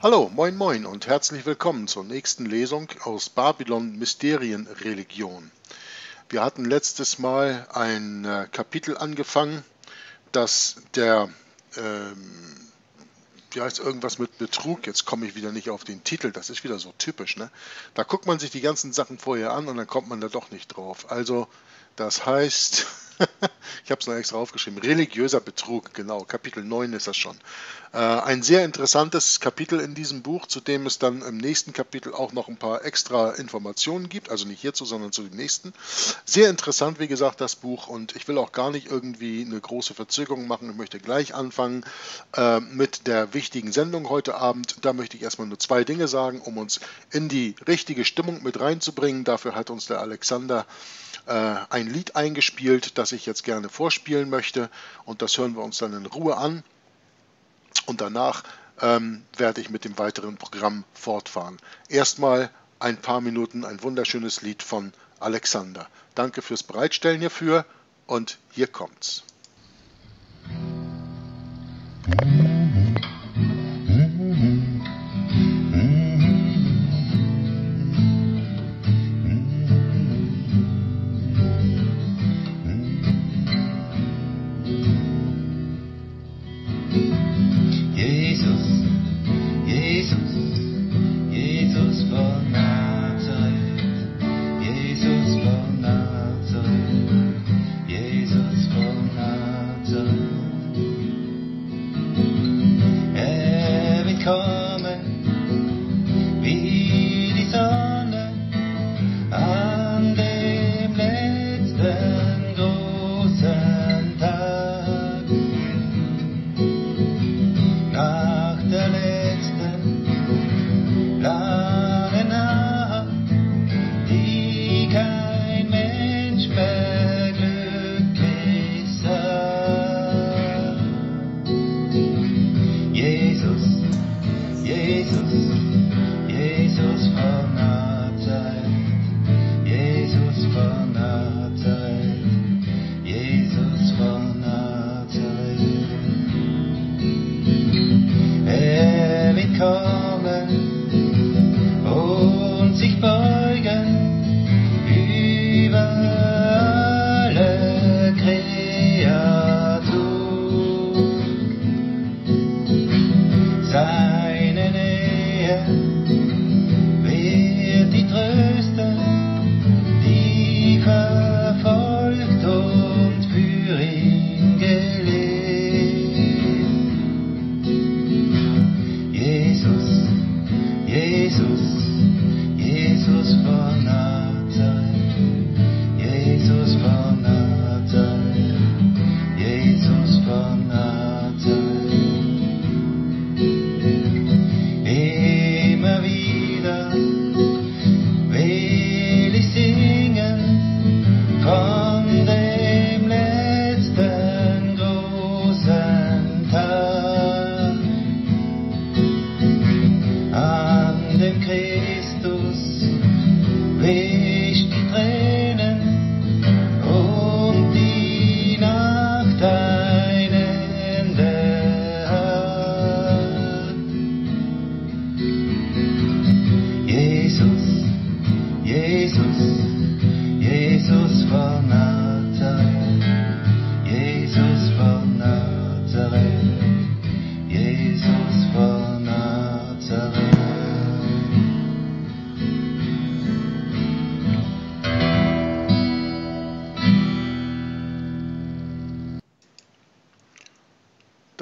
Hallo, moin moin und herzlich willkommen zur nächsten Lesung aus Babylon Mysterienreligion. Wir hatten letztes Mal ein äh, Kapitel angefangen, das der, ähm, wie heißt irgendwas mit Betrug, jetzt komme ich wieder nicht auf den Titel, das ist wieder so typisch, ne? Da guckt man sich die ganzen Sachen vorher an und dann kommt man da doch nicht drauf. Also, das heißt, ich habe es noch extra aufgeschrieben. Religiöser Betrug, genau. Kapitel 9 ist das schon. Äh, ein sehr interessantes Kapitel in diesem Buch, zu dem es dann im nächsten Kapitel auch noch ein paar extra Informationen gibt. Also nicht hierzu, sondern zu dem nächsten. Sehr interessant, wie gesagt, das Buch. Und ich will auch gar nicht irgendwie eine große Verzögerung machen. Ich möchte gleich anfangen äh, mit der wichtigen Sendung heute Abend. Da möchte ich erstmal nur zwei Dinge sagen, um uns in die richtige Stimmung mit reinzubringen. Dafür hat uns der Alexander äh, ein Lied eingespielt, das ich jetzt gerne vorspielen möchte und das hören wir uns dann in Ruhe an und danach ähm, werde ich mit dem weiteren Programm fortfahren. Erstmal ein paar Minuten ein wunderschönes Lied von Alexander. Danke fürs Bereitstellen hierfür und hier kommt's.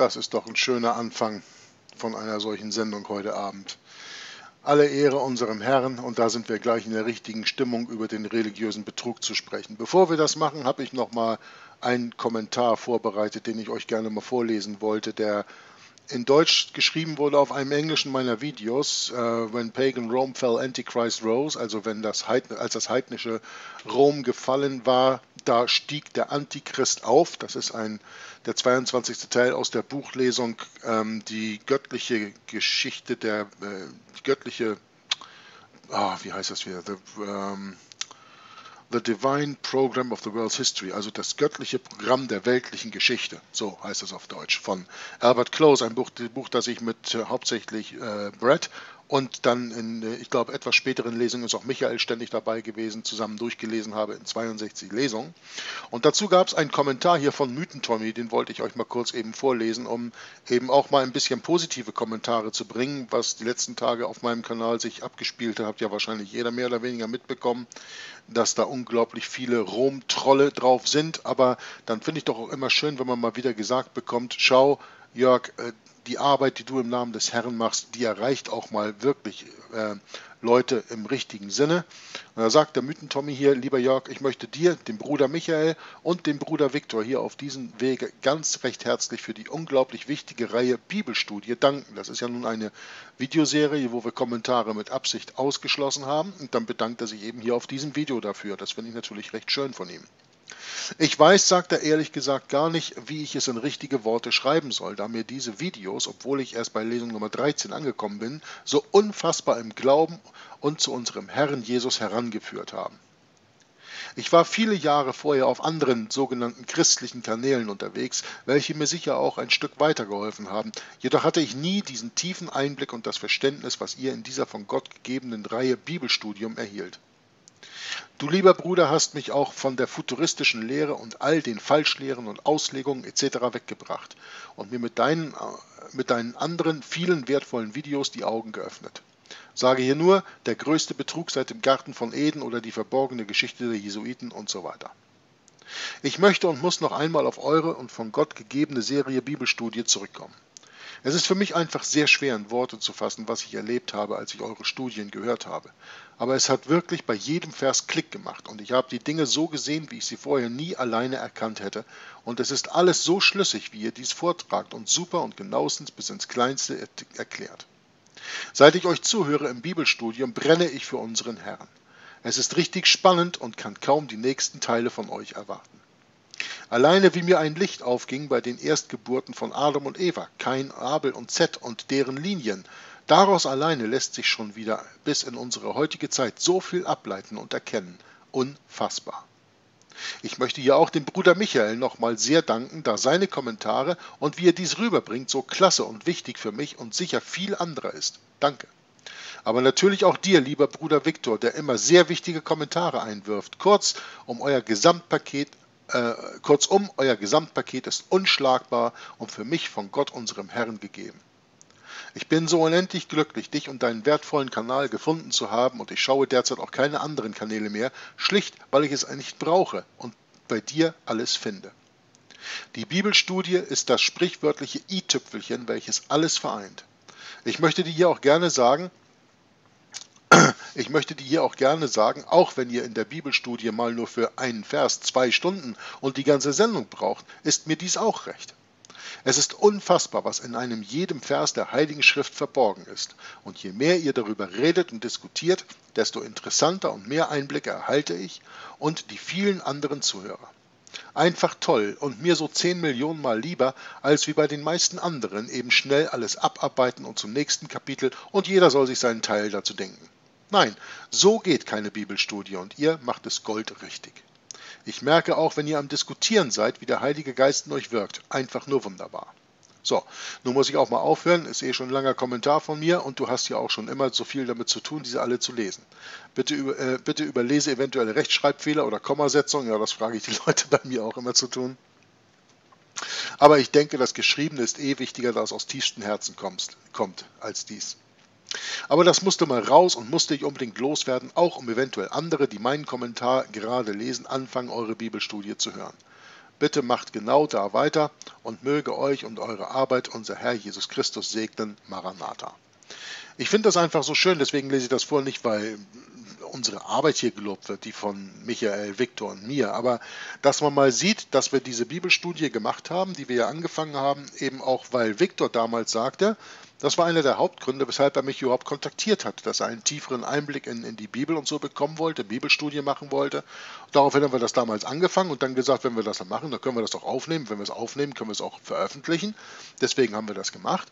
Das ist doch ein schöner Anfang von einer solchen Sendung heute Abend. Alle Ehre unserem Herrn und da sind wir gleich in der richtigen Stimmung, über den religiösen Betrug zu sprechen. Bevor wir das machen, habe ich noch mal einen Kommentar vorbereitet, den ich euch gerne mal vorlesen wollte, der in Deutsch geschrieben wurde auf einem englischen meiner Videos, äh, When Pagan Rome Fell, Antichrist Rose, also wenn das Heidn als das heidnische Rom gefallen war, da stieg der Antichrist auf. Das ist ein der 22. Teil aus der Buchlesung, ähm, die göttliche Geschichte der äh, die göttliche, oh, wie heißt das wieder? The, ähm, The Divine Program of the World's History, also das göttliche Programm der weltlichen Geschichte, so heißt es auf Deutsch, von Albert Close, ein Buch, Buch das ich mit äh, hauptsächlich äh, Brett und dann in, äh, ich glaube, etwas späteren Lesungen ist auch Michael ständig dabei gewesen, zusammen durchgelesen habe in 62 Lesungen. Und dazu gab es einen Kommentar hier von Mythentommy, den wollte ich euch mal kurz eben vorlesen, um eben auch mal ein bisschen positive Kommentare zu bringen, was die letzten Tage auf meinem Kanal sich abgespielt hat, habt ja wahrscheinlich jeder mehr oder weniger mitbekommen, dass da unglaublich viele Rom-Trolle drauf sind. Aber dann finde ich doch auch immer schön, wenn man mal wieder gesagt bekommt, schau, Jörg, äh, die Arbeit, die du im Namen des Herrn machst, die erreicht auch mal wirklich äh, Leute im richtigen Sinne. Und da sagt der Mythen-Tommy hier, lieber Jörg, ich möchte dir, dem Bruder Michael und dem Bruder Viktor hier auf diesem Wege ganz recht herzlich für die unglaublich wichtige Reihe Bibelstudie danken. Das ist ja nun eine Videoserie, wo wir Kommentare mit Absicht ausgeschlossen haben. Und dann bedankt er sich eben hier auf diesem Video dafür. Das finde ich natürlich recht schön von ihm. Ich weiß, sagt er ehrlich gesagt gar nicht, wie ich es in richtige Worte schreiben soll, da mir diese Videos, obwohl ich erst bei Lesung Nummer 13 angekommen bin, so unfassbar im Glauben und zu unserem Herrn Jesus herangeführt haben. Ich war viele Jahre vorher auf anderen sogenannten christlichen Kanälen unterwegs, welche mir sicher auch ein Stück weitergeholfen haben. Jedoch hatte ich nie diesen tiefen Einblick und das Verständnis, was ihr in dieser von Gott gegebenen Reihe Bibelstudium erhielt. Du lieber Bruder hast mich auch von der futuristischen Lehre und all den Falschlehren und Auslegungen etc. weggebracht und mir mit deinen, mit deinen anderen vielen wertvollen Videos die Augen geöffnet. Sage hier nur, der größte Betrug seit dem Garten von Eden oder die verborgene Geschichte der Jesuiten und so weiter. Ich möchte und muss noch einmal auf eure und von Gott gegebene Serie Bibelstudie zurückkommen. Es ist für mich einfach sehr schwer in Worte zu fassen, was ich erlebt habe, als ich eure Studien gehört habe. Aber es hat wirklich bei jedem Vers Klick gemacht und ich habe die Dinge so gesehen, wie ich sie vorher nie alleine erkannt hätte. Und es ist alles so schlüssig, wie ihr dies vortragt und super und genauestens bis ins Kleinste erklärt. Seit ich euch zuhöre im Bibelstudium, brenne ich für unseren Herrn. Es ist richtig spannend und kann kaum die nächsten Teile von euch erwarten. Alleine wie mir ein Licht aufging bei den Erstgeburten von Adam und Eva, Kain, Abel und Zett und deren Linien, daraus alleine lässt sich schon wieder bis in unsere heutige Zeit so viel ableiten und erkennen. Unfassbar. Ich möchte hier auch dem Bruder Michael nochmal sehr danken, da seine Kommentare und wie er dies rüberbringt so klasse und wichtig für mich und sicher viel anderer ist. Danke. Aber natürlich auch dir, lieber Bruder Viktor, der immer sehr wichtige Kommentare einwirft. Kurz, um euer Gesamtpaket äh, kurzum, euer Gesamtpaket ist unschlagbar und für mich von Gott unserem Herrn gegeben. Ich bin so unendlich glücklich, dich und deinen wertvollen Kanal gefunden zu haben und ich schaue derzeit auch keine anderen Kanäle mehr, schlicht weil ich es nicht brauche und bei dir alles finde. Die Bibelstudie ist das sprichwörtliche i-Tüpfelchen, welches alles vereint. Ich möchte dir hier auch gerne sagen, ich möchte dir hier auch gerne sagen, auch wenn ihr in der Bibelstudie mal nur für einen Vers zwei Stunden und die ganze Sendung braucht, ist mir dies auch recht. Es ist unfassbar, was in einem jedem Vers der Heiligen Schrift verborgen ist. Und je mehr ihr darüber redet und diskutiert, desto interessanter und mehr Einblicke erhalte ich und die vielen anderen Zuhörer. Einfach toll und mir so zehn Millionen Mal lieber, als wie bei den meisten anderen eben schnell alles abarbeiten und zum nächsten Kapitel und jeder soll sich seinen Teil dazu denken. Nein, so geht keine Bibelstudie und ihr macht es goldrichtig. Ich merke auch, wenn ihr am Diskutieren seid, wie der Heilige Geist in euch wirkt. Einfach nur wunderbar. So, nun muss ich auch mal aufhören. Ist eh schon ein langer Kommentar von mir und du hast ja auch schon immer so viel damit zu tun, diese alle zu lesen. Bitte, äh, bitte überlese eventuelle Rechtschreibfehler oder Kommasetzungen. Ja, das frage ich die Leute bei mir auch immer zu tun. Aber ich denke, das Geschriebene ist eh wichtiger, da es aus tiefstem Herzen kommt, kommt als dies. Aber das musste mal raus und musste ich unbedingt loswerden, auch um eventuell andere, die meinen Kommentar gerade lesen, anfangen, eure Bibelstudie zu hören. Bitte macht genau da weiter und möge euch und eure Arbeit unser Herr Jesus Christus segnen. Maranatha. Ich finde das einfach so schön, deswegen lese ich das vor, nicht weil unsere Arbeit hier gelobt wird, die von Michael, Viktor und mir, aber dass man mal sieht, dass wir diese Bibelstudie gemacht haben, die wir ja angefangen haben, eben auch weil Viktor damals sagte, das war einer der Hauptgründe, weshalb er mich überhaupt kontaktiert hat, dass er einen tieferen Einblick in, in die Bibel und so bekommen wollte, Bibelstudie machen wollte. Daraufhin haben wir das damals angefangen und dann gesagt, wenn wir das dann machen, dann können wir das auch aufnehmen. Wenn wir es aufnehmen, können wir es auch veröffentlichen. Deswegen haben wir das gemacht.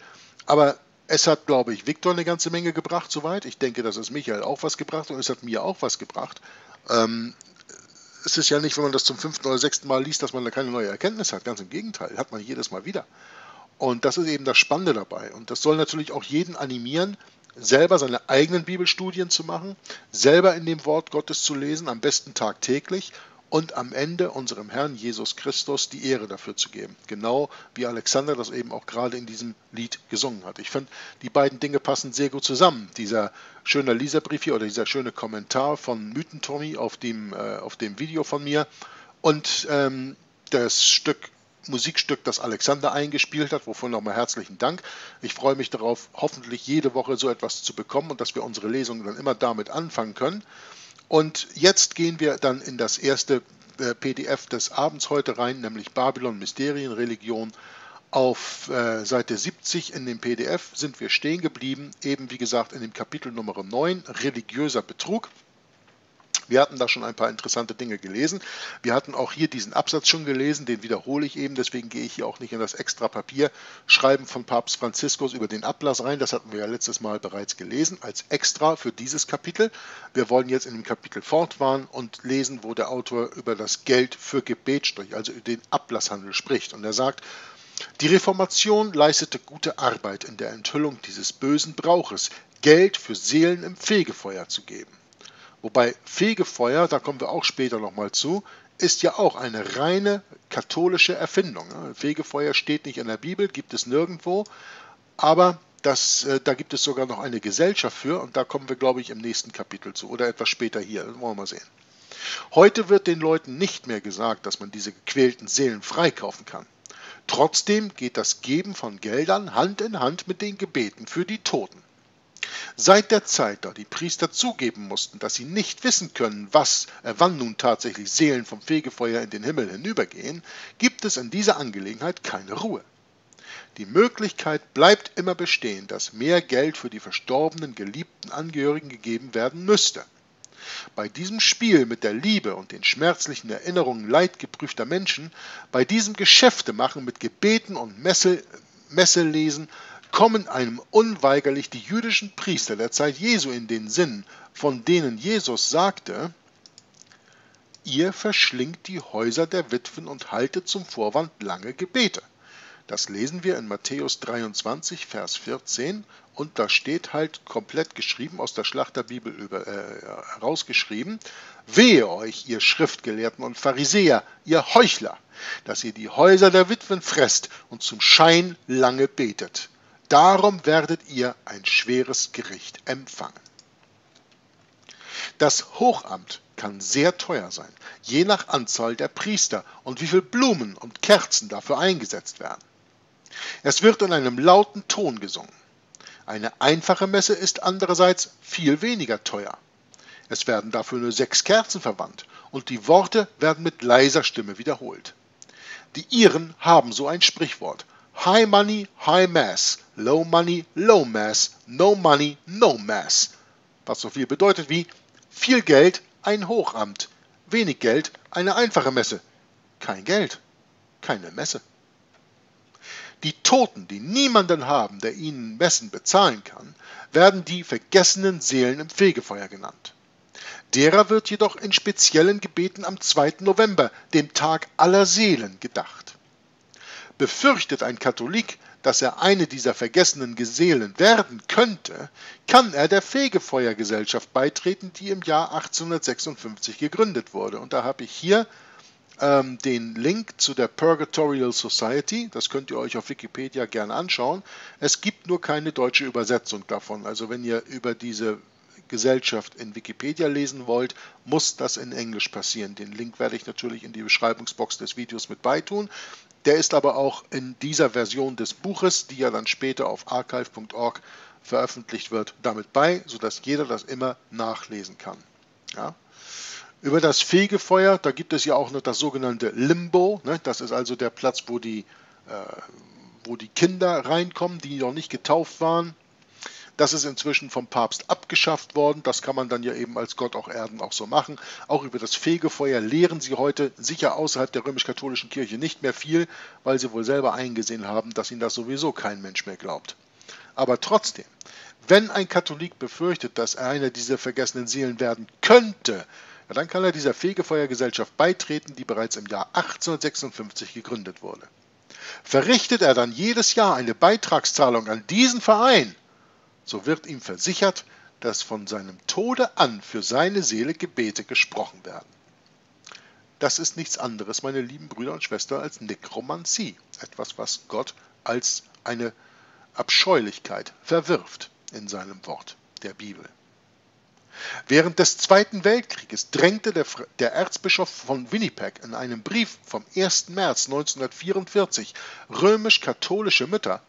Aber es hat, glaube ich, Viktor eine ganze Menge gebracht, soweit. Ich denke, dass es Michael auch was gebracht und es hat mir auch was gebracht. Ähm, es ist ja nicht, wenn man das zum fünften oder sechsten Mal liest, dass man da keine neue Erkenntnis hat. Ganz im Gegenteil, hat man jedes Mal wieder. Und das ist eben das Spannende dabei. Und das soll natürlich auch jeden animieren, selber seine eigenen Bibelstudien zu machen, selber in dem Wort Gottes zu lesen, am besten tagtäglich und am Ende unserem Herrn Jesus Christus die Ehre dafür zu geben. Genau wie Alexander das eben auch gerade in diesem Lied gesungen hat. Ich finde, die beiden Dinge passen sehr gut zusammen. Dieser schöne Leserbrief hier oder dieser schöne Kommentar von Mythentommy auf dem, äh, auf dem Video von mir und ähm, das Stück Musikstück, das Alexander eingespielt hat, wovon nochmal herzlichen Dank. Ich freue mich darauf, hoffentlich jede Woche so etwas zu bekommen und dass wir unsere Lesungen dann immer damit anfangen können. Und jetzt gehen wir dann in das erste äh, PDF des Abends heute rein, nämlich Babylon Mysterien, Religion. Auf äh, Seite 70 in dem PDF sind wir stehen geblieben, eben wie gesagt in dem Kapitel Nummer 9, religiöser Betrug. Wir hatten da schon ein paar interessante Dinge gelesen. Wir hatten auch hier diesen Absatz schon gelesen, den wiederhole ich eben, deswegen gehe ich hier auch nicht in das extra Papier schreiben von Papst Franziskus über den Ablass rein. Das hatten wir ja letztes Mal bereits gelesen, als extra für dieses Kapitel. Wir wollen jetzt in dem Kapitel fortfahren und lesen, wo der Autor über das Geld für Gebet spricht, also über den Ablasshandel spricht. Und er sagt, die Reformation leistete gute Arbeit in der Enthüllung dieses bösen Brauches, Geld für Seelen im Fegefeuer zu geben. Wobei Fegefeuer, da kommen wir auch später nochmal zu, ist ja auch eine reine katholische Erfindung. Fegefeuer steht nicht in der Bibel, gibt es nirgendwo, aber das, äh, da gibt es sogar noch eine Gesellschaft für und da kommen wir, glaube ich, im nächsten Kapitel zu oder etwas später hier. Wollen wir mal sehen. Heute wird den Leuten nicht mehr gesagt, dass man diese gequälten Seelen freikaufen kann. Trotzdem geht das Geben von Geldern Hand in Hand mit den Gebeten für die Toten. Seit der Zeit, da die Priester zugeben mussten, dass sie nicht wissen können, was, äh, wann nun tatsächlich Seelen vom Fegefeuer in den Himmel hinübergehen, gibt es in dieser Angelegenheit keine Ruhe. Die Möglichkeit bleibt immer bestehen, dass mehr Geld für die verstorbenen geliebten Angehörigen gegeben werden müsste. Bei diesem Spiel mit der Liebe und den schmerzlichen Erinnerungen leidgeprüfter Menschen, bei diesem Geschäftemachen mit Gebeten und Messe, Messelesen kommen einem unweigerlich die jüdischen Priester der Zeit Jesu in den Sinn, von denen Jesus sagte, ihr verschlingt die Häuser der Witwen und haltet zum Vorwand lange Gebete. Das lesen wir in Matthäus 23, Vers 14 und da steht halt komplett geschrieben aus der Schlachterbibel über, äh, herausgeschrieben, wehe euch, ihr Schriftgelehrten und Pharisäer, ihr Heuchler, dass ihr die Häuser der Witwen fresst und zum Schein lange betet. Darum werdet ihr ein schweres Gericht empfangen. Das Hochamt kann sehr teuer sein, je nach Anzahl der Priester und wie viel Blumen und Kerzen dafür eingesetzt werden. Es wird in einem lauten Ton gesungen. Eine einfache Messe ist andererseits viel weniger teuer. Es werden dafür nur sechs Kerzen verwandt und die Worte werden mit leiser Stimme wiederholt. Die Iren haben so ein Sprichwort. High Money, High Mass, Low Money, Low Mass, No Money, No Mass. Was so viel bedeutet wie viel Geld, ein Hochamt, wenig Geld, eine einfache Messe, kein Geld, keine Messe. Die Toten, die niemanden haben, der ihnen Messen bezahlen kann, werden die vergessenen Seelen im Fegefeuer genannt. Derer wird jedoch in speziellen Gebeten am 2. November, dem Tag aller Seelen, gedacht. Befürchtet ein Katholik, dass er eine dieser vergessenen Seelen werden könnte, kann er der Fegefeuergesellschaft beitreten, die im Jahr 1856 gegründet wurde. Und da habe ich hier ähm, den Link zu der Purgatorial Society. Das könnt ihr euch auf Wikipedia gerne anschauen. Es gibt nur keine deutsche Übersetzung davon. Also wenn ihr über diese Gesellschaft in Wikipedia lesen wollt, muss das in Englisch passieren. Den Link werde ich natürlich in die Beschreibungsbox des Videos mit beitun. Der ist aber auch in dieser Version des Buches, die ja dann später auf archive.org veröffentlicht wird, damit bei, sodass jeder das immer nachlesen kann. Ja? Über das Fegefeuer, da gibt es ja auch noch das sogenannte Limbo. Ne? Das ist also der Platz, wo die, äh, wo die Kinder reinkommen, die noch nicht getauft waren. Das ist inzwischen vom Papst abgeschafft worden. Das kann man dann ja eben als Gott auch Erden auch so machen. Auch über das Fegefeuer lehren sie heute sicher außerhalb der römisch-katholischen Kirche nicht mehr viel, weil sie wohl selber eingesehen haben, dass ihnen das sowieso kein Mensch mehr glaubt. Aber trotzdem, wenn ein Katholik befürchtet, dass er einer dieser vergessenen Seelen werden könnte, ja, dann kann er dieser Fegefeuergesellschaft beitreten, die bereits im Jahr 1856 gegründet wurde. Verrichtet er dann jedes Jahr eine Beitragszahlung an diesen Verein, so wird ihm versichert, dass von seinem Tode an für seine Seele Gebete gesprochen werden. Das ist nichts anderes, meine lieben Brüder und Schwestern, als Nekromantie, etwas, was Gott als eine Abscheulichkeit verwirft in seinem Wort der Bibel. Während des Zweiten Weltkrieges drängte der, der, Erzbischof von Winnipeg in einem Brief vom 1. März 1944 römisch-katholische Mütter,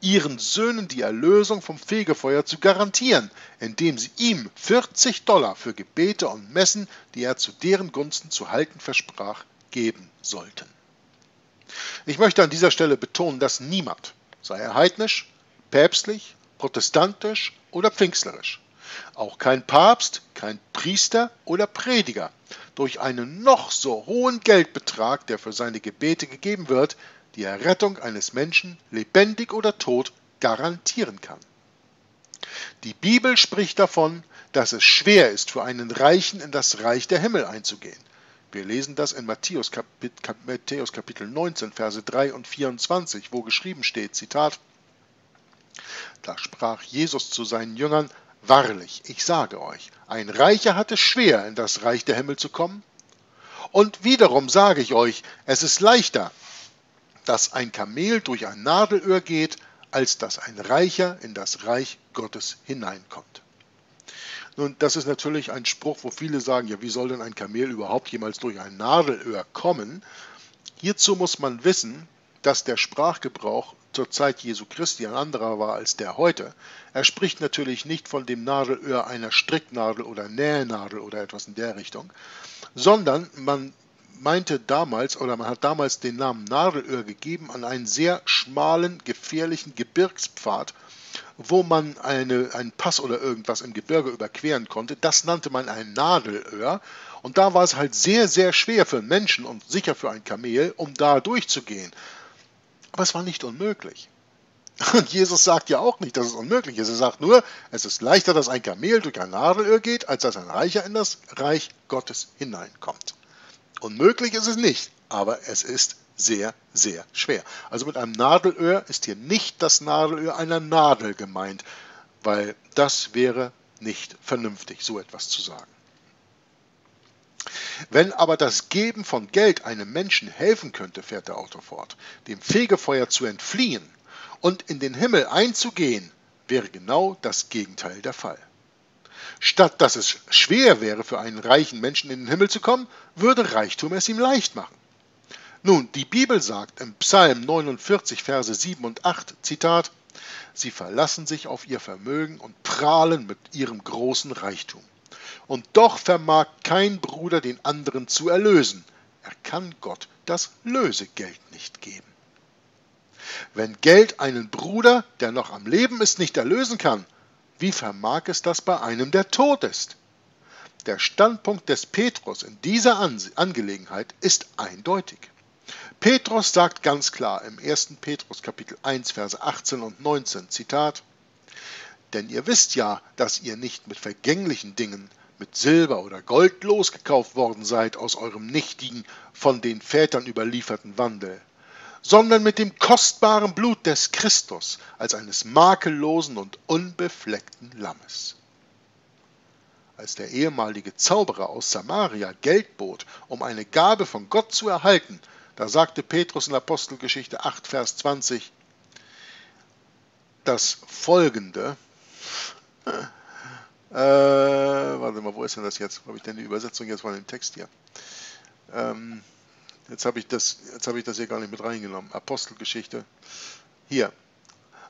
ihren Söhnen die Erlösung vom Fegefeuer zu garantieren, indem sie ihm 40 Dollar für Gebete und Messen, die er zu deren Gunsten zu halten versprach, geben sollten. Ich möchte an dieser Stelle betonen, dass niemand, sei er heidnisch, päpstlich, protestantisch oder pfingstlerisch, auch kein Papst, kein Priester oder Prediger durch einen noch so hohen Geldbetrag, der für seine Gebete gegeben wird, die Errettung eines Menschen, lebendig oder tot, garantieren kann. Die Bibel spricht davon, dass es schwer ist für einen Reichen in das Reich der Himmel einzugehen. Wir lesen das in Matthäus, Kapitel 19, Verse 3 und 24, wo geschrieben steht, Zitat, Da sprach Jesus zu seinen Jüngern, Wahrlich, ich sage euch, ein Reicher hat es schwer, in das Reich der Himmel zu kommen. Und wiederum sage ich euch, es ist leichter, dass ein Kamel durch ein Nadelöhr geht, als dass ein Reicher in das Reich Gottes hineinkommt. Nun, das ist natürlich ein Spruch, wo viele sagen, ja, wie soll denn ein Kamel überhaupt jemals durch ein Nadelöhr kommen? Hierzu muss man wissen, dass der Sprachgebrauch zur Zeit Jesu Christi ein anderer war als der heute. Er spricht natürlich nicht von dem Nadelöhr einer Stricknadel oder Nähnadel oder etwas in der Richtung, sondern man meinte damals oder man hat damals den Namen Nadelöhr gegeben an einen sehr schmalen, gefährlichen Gebirgspfad, wo man eine, einen Pass oder irgendwas im Gebirge überqueren konnte. Das nannte man ein Nadelöhr. Und da war es halt sehr, sehr schwer für Menschen und sicher für ein Kamel, um da durchzugehen. Aber es war nicht unmöglich. Und Jesus sagt ja auch nicht, dass es unmöglich ist. Er sagt nur, es ist leichter, dass ein Kamel durch ein Nadelöhr geht, als dass ein Reicher in das Reich Gottes hineinkommt. Unmöglich ist es nicht, aber es ist sehr, sehr schwer. Also mit einem Nadelöhr ist hier nicht das Nadelöhr einer Nadel gemeint, weil das wäre nicht vernünftig, so etwas zu sagen. Wenn aber das Geben von Geld einem Menschen helfen könnte, fährt der Autor fort, dem Fegefeuer zu entfliehen und in den Himmel einzugehen, wäre genau das Gegenteil der Fall. Statt dass es schwer wäre für einen reichen Menschen in den Himmel zu kommen, würde Reichtum es ihm leicht machen. Nun, die Bibel sagt im Psalm 49, Verse 7 und 8, Zitat, Sie verlassen sich auf ihr Vermögen und prahlen mit ihrem großen Reichtum. Und doch vermag kein Bruder den anderen zu erlösen. Er kann Gott das Lösegeld nicht geben. Wenn Geld einen Bruder, der noch am Leben ist, nicht erlösen kann, wie vermag es das bei einem, der tot ist? Der Standpunkt des Petrus in dieser Angelegenheit ist eindeutig. Petrus sagt ganz klar im 1. Petrus Kapitel 1 Verse 18 und 19 Zitat Denn ihr wisst ja, dass ihr nicht mit vergänglichen Dingen, mit Silber oder Gold losgekauft worden seid aus eurem nichtigen, von den Vätern überlieferten Wandel, sondern mit dem kostbaren Blut des Christus als eines makellosen und unbefleckten Lammes. Als der ehemalige Zauberer aus Samaria Geld bot, um eine Gabe von Gott zu erhalten, da sagte Petrus in Apostelgeschichte 8, Vers 20 das folgende. Äh, warte mal, wo ist denn das jetzt? Wo habe ich denn die Übersetzung jetzt von dem Text hier? Ähm, Jetzt habe ich, das, hab ich das hier gar nicht mit reingenommen. Apostelgeschichte. Hier.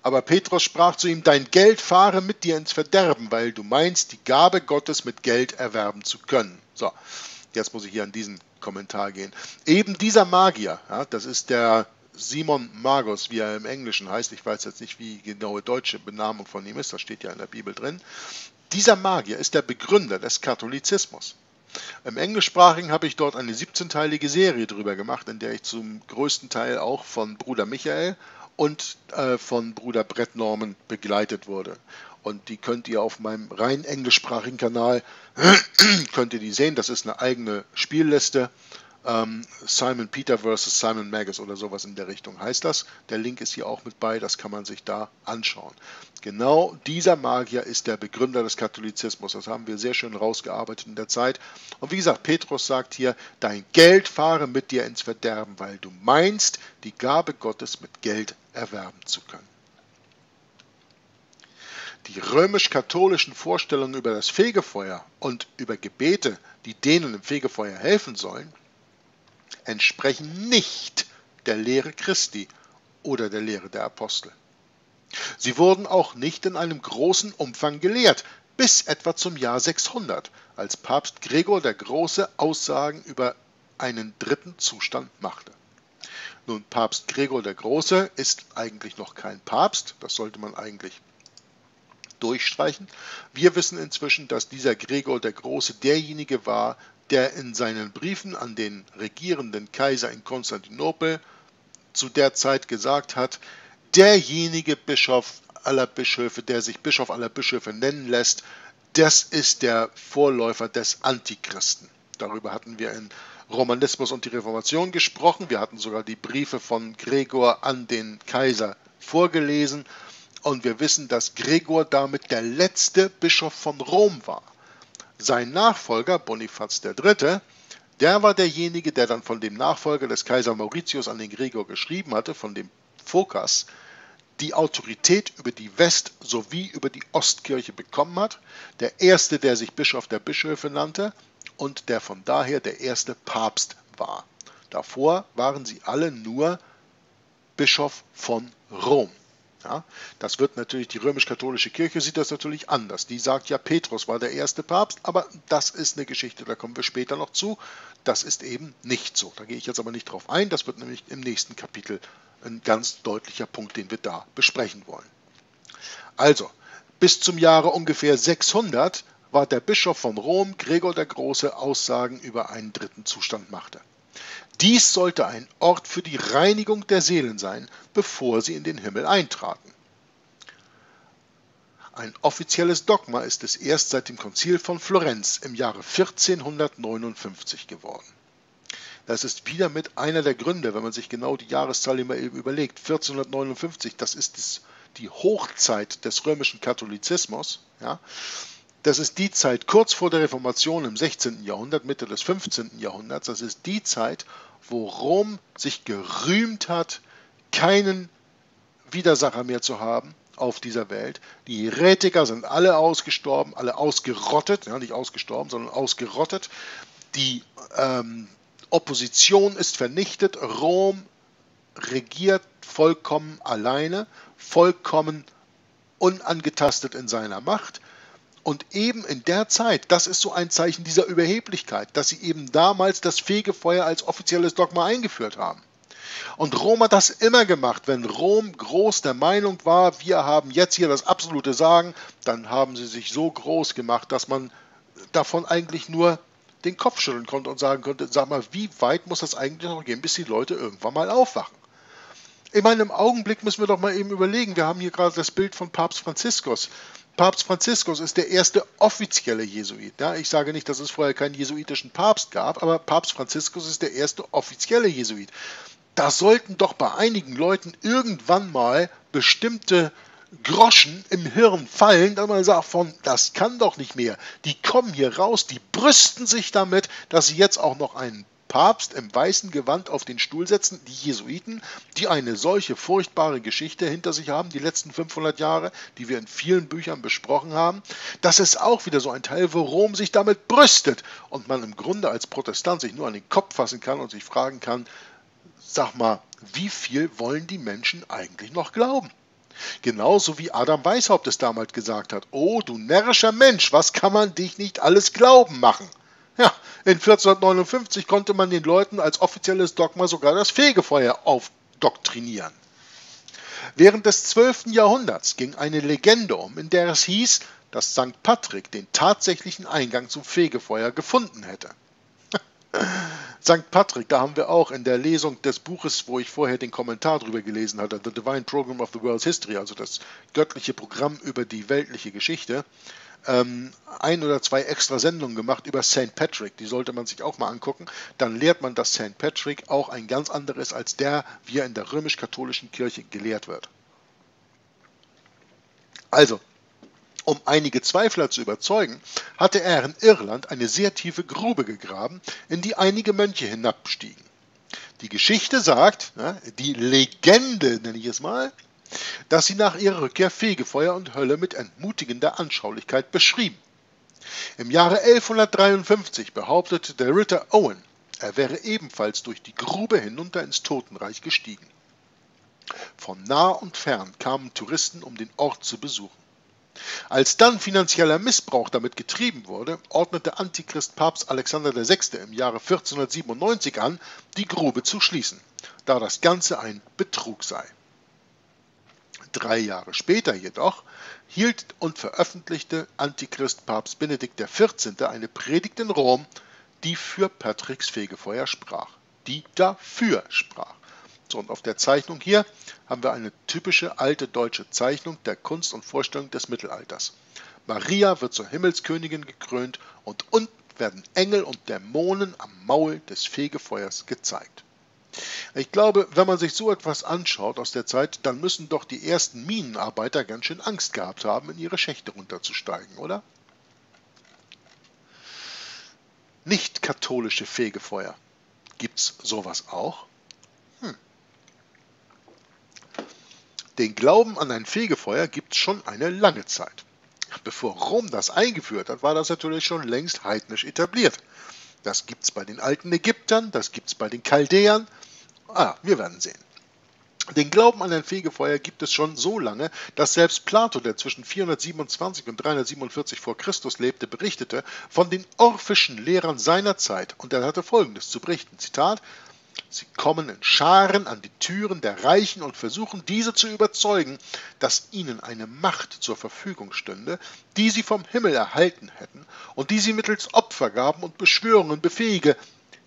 Aber Petrus sprach zu ihm, dein Geld fahre mit dir ins Verderben, weil du meinst, die Gabe Gottes mit Geld erwerben zu können. So, jetzt muss ich hier an diesen Kommentar gehen. Eben dieser Magier, ja, das ist der Simon Magus, wie er im Englischen heißt, ich weiß jetzt nicht, wie die genaue deutsche Benamung von ihm ist, das steht ja in der Bibel drin. Dieser Magier ist der Begründer des Katholizismus. Im Englischsprachigen habe ich dort eine 17-teilige Serie drüber gemacht, in der ich zum größten Teil auch von Bruder Michael und äh, von Bruder Brett Norman begleitet wurde. Und die könnt ihr auf meinem rein englischsprachigen Kanal, könnt ihr die sehen. Das ist eine eigene Spielliste Simon Peter versus Simon Magus oder sowas in der Richtung heißt das. Der Link ist hier auch mit bei, das kann man sich da anschauen. Genau dieser Magier ist der Begründer des Katholizismus. Das haben wir sehr schön rausgearbeitet in der Zeit. Und wie gesagt, Petrus sagt hier, dein Geld fahre mit dir ins Verderben, weil du meinst, die Gabe Gottes mit Geld erwerben zu können. Die römisch-katholischen Vorstellungen über das Fegefeuer und über Gebete, die denen im Fegefeuer helfen sollen, entsprechen nicht der Lehre Christi oder der Lehre der Apostel. Sie wurden auch nicht in einem großen Umfang gelehrt, bis etwa zum Jahr 600, als Papst Gregor der Große Aussagen über einen dritten Zustand machte. Nun, Papst Gregor der Große ist eigentlich noch kein Papst, das sollte man eigentlich durchstreichen. Wir wissen inzwischen, dass dieser Gregor der Große derjenige war, der in seinen Briefen an den regierenden Kaiser in Konstantinopel zu der Zeit gesagt hat, derjenige Bischof aller Bischöfe, der sich Bischof aller Bischöfe nennen lässt, das ist der Vorläufer des Antichristen. Darüber hatten wir in Romanismus und die Reformation gesprochen. Wir hatten sogar die Briefe von Gregor an den Kaiser vorgelesen. Und wir wissen, dass Gregor damit der letzte Bischof von Rom war. Sein Nachfolger, Bonifaz III., der war derjenige, der dann von dem Nachfolger des Kaiser Mauritius an den Gregor geschrieben hatte, von dem Phokas, die Autorität über die West- sowie über die Ostkirche bekommen hat, der erste, der sich Bischof der Bischöfe nannte und der von daher der erste Papst war. Davor waren sie alle nur Bischof von Rom. Ja, das wird natürlich, die römisch-katholische Kirche sieht das natürlich anders. Die sagt ja, Petrus war der erste Papst, aber das ist eine Geschichte, da kommen wir später noch zu. Das ist eben nicht so. Da gehe ich jetzt aber nicht drauf ein. Das wird nämlich im nächsten Kapitel ein ganz deutlicher Punkt, den wir da besprechen wollen. Also, bis zum Jahre ungefähr 600 war der Bischof von Rom, Gregor der Große, Aussagen über einen dritten Zustand machte. Dies sollte ein Ort für die Reinigung der Seelen sein, bevor sie in den Himmel eintraten. Ein offizielles Dogma ist es erst seit dem Konzil von Florenz im Jahre 1459 geworden. Das ist wieder mit einer der Gründe, wenn man sich genau die Jahreszahl immer eben überlegt. 1459, das ist die Hochzeit des römischen Katholizismus. Ja? Das ist die Zeit kurz vor der Reformation im 16. Jahrhundert, Mitte des 15. Jahrhunderts. Das ist die Zeit, wo Rom sich gerühmt hat, keinen Widersacher mehr zu haben auf dieser Welt. Die Heretiker sind alle ausgestorben, alle ausgerottet, ja, nicht ausgestorben, sondern ausgerottet. Die ähm, Opposition ist vernichtet. Rom regiert vollkommen alleine, vollkommen unangetastet in seiner Macht. Und eben in der Zeit, das ist so ein Zeichen dieser Überheblichkeit, dass sie eben damals das Fegefeuer als offizielles Dogma eingeführt haben. Und Rom hat das immer gemacht. Wenn Rom groß der Meinung war, wir haben jetzt hier das absolute Sagen, dann haben sie sich so groß gemacht, dass man davon eigentlich nur den Kopf schütteln konnte und sagen konnte, sag mal, wie weit muss das eigentlich noch gehen, bis die Leute irgendwann mal aufwachen? Ich meine, im Augenblick müssen wir doch mal eben überlegen, wir haben hier gerade das Bild von Papst Franziskus. Papst Franziskus ist der erste offizielle Jesuit. Ja, ich sage nicht, dass es vorher keinen jesuitischen Papst gab, aber Papst Franziskus ist der erste offizielle Jesuit. Da sollten doch bei einigen Leuten irgendwann mal bestimmte Groschen im Hirn fallen, dass man sagt, von, das kann doch nicht mehr. Die kommen hier raus, die brüsten sich damit, dass sie jetzt auch noch einen Papst im weißen Gewand auf den Stuhl setzen, die Jesuiten, die eine solche furchtbare Geschichte hinter sich haben, die letzten 500 Jahre, die wir in vielen Büchern besprochen haben, das ist auch wieder so ein Teil, wo Rom sich damit brüstet und man im Grunde als Protestant sich nur an den Kopf fassen kann und sich fragen kann, sag mal, wie viel wollen die Menschen eigentlich noch glauben? Genauso wie Adam Weishaupt es damals gesagt hat, oh du närrischer Mensch, was kann man dich nicht alles glauben machen? In 1459 konnte man den Leuten als offizielles Dogma sogar das Fegefeuer aufdoktrinieren. Während des 12. Jahrhunderts ging eine Legende um, in der es hieß, dass St. Patrick den tatsächlichen Eingang zum Fegefeuer gefunden hätte. St. Patrick, da haben wir auch in der Lesung des Buches, wo ich vorher den Kommentar drüber gelesen hatte, The Divine Program of the World's History, also das göttliche Programm über die weltliche Geschichte, ähm, ein oder zwei extra Sendungen gemacht über St. Patrick. Die sollte man sich auch mal angucken. Dann lehrt man, dass St. Patrick auch ein ganz anderes als der, wie er in der römisch-katholischen Kirche gelehrt wird. Also, um einige Zweifler zu überzeugen, hatte er in Irland eine sehr tiefe Grube gegraben, in die einige Mönche hinabstiegen. Die Geschichte sagt, die Legende nenne ich es mal, dass sie nach ihrer Rückkehr Fegefeuer und Hölle mit entmutigender Anschaulichkeit beschrieben. Im Jahre 1153 behauptete der Ritter Owen, er wäre ebenfalls durch die Grube hinunter ins Totenreich gestiegen. Von nah und fern kamen Touristen, um den Ort zu besuchen. Als dann finanzieller Missbrauch damit getrieben wurde, ordnete Antichrist Papst Alexander VI. im Jahre 1497 an, die Grube zu schließen, da das Ganze ein Betrug sei. Drei Jahre später jedoch hielt und veröffentlichte Antichrist Papst Benedikt XIV. eine Predigt in Rom, die für Patricks Fegefeuer sprach, die dafür sprach. So, und auf der Zeichnung hier haben wir eine typische alte deutsche Zeichnung der Kunst und Vorstellung des Mittelalters. Maria wird zur Himmelskönigin gekrönt und unten werden Engel und Dämonen am Maul des Fegefeuers gezeigt. Ich glaube, wenn man sich so etwas anschaut aus der Zeit, dann müssen doch die ersten Minenarbeiter ganz schön Angst gehabt haben, in ihre Schächte runterzusteigen, oder? Nicht katholische Fegefeuer. Gibt's sowas auch? Den Glauben an ein Fegefeuer gibt es schon eine lange Zeit. Bevor Rom das eingeführt hat, war das natürlich schon längst heidnisch etabliert. Das gibt es bei den alten Ägyptern, das gibt es bei den Chaldäern. Ah, wir werden sehen. Den Glauben an ein Fegefeuer gibt es schon so lange, dass selbst Plato, der zwischen 427 und 347 vor Christus lebte, berichtete von den orphischen Lehrern seiner Zeit. Und er hatte folgendes zu berichten: Zitat: Sie kommen in Scharen an die Türen der Reichen und versuchen diese zu überzeugen, dass ihnen eine Macht zur Verfügung stünde, die sie vom Himmel erhalten hätten und die sie mittels Opfergaben und Beschwörungen befähige,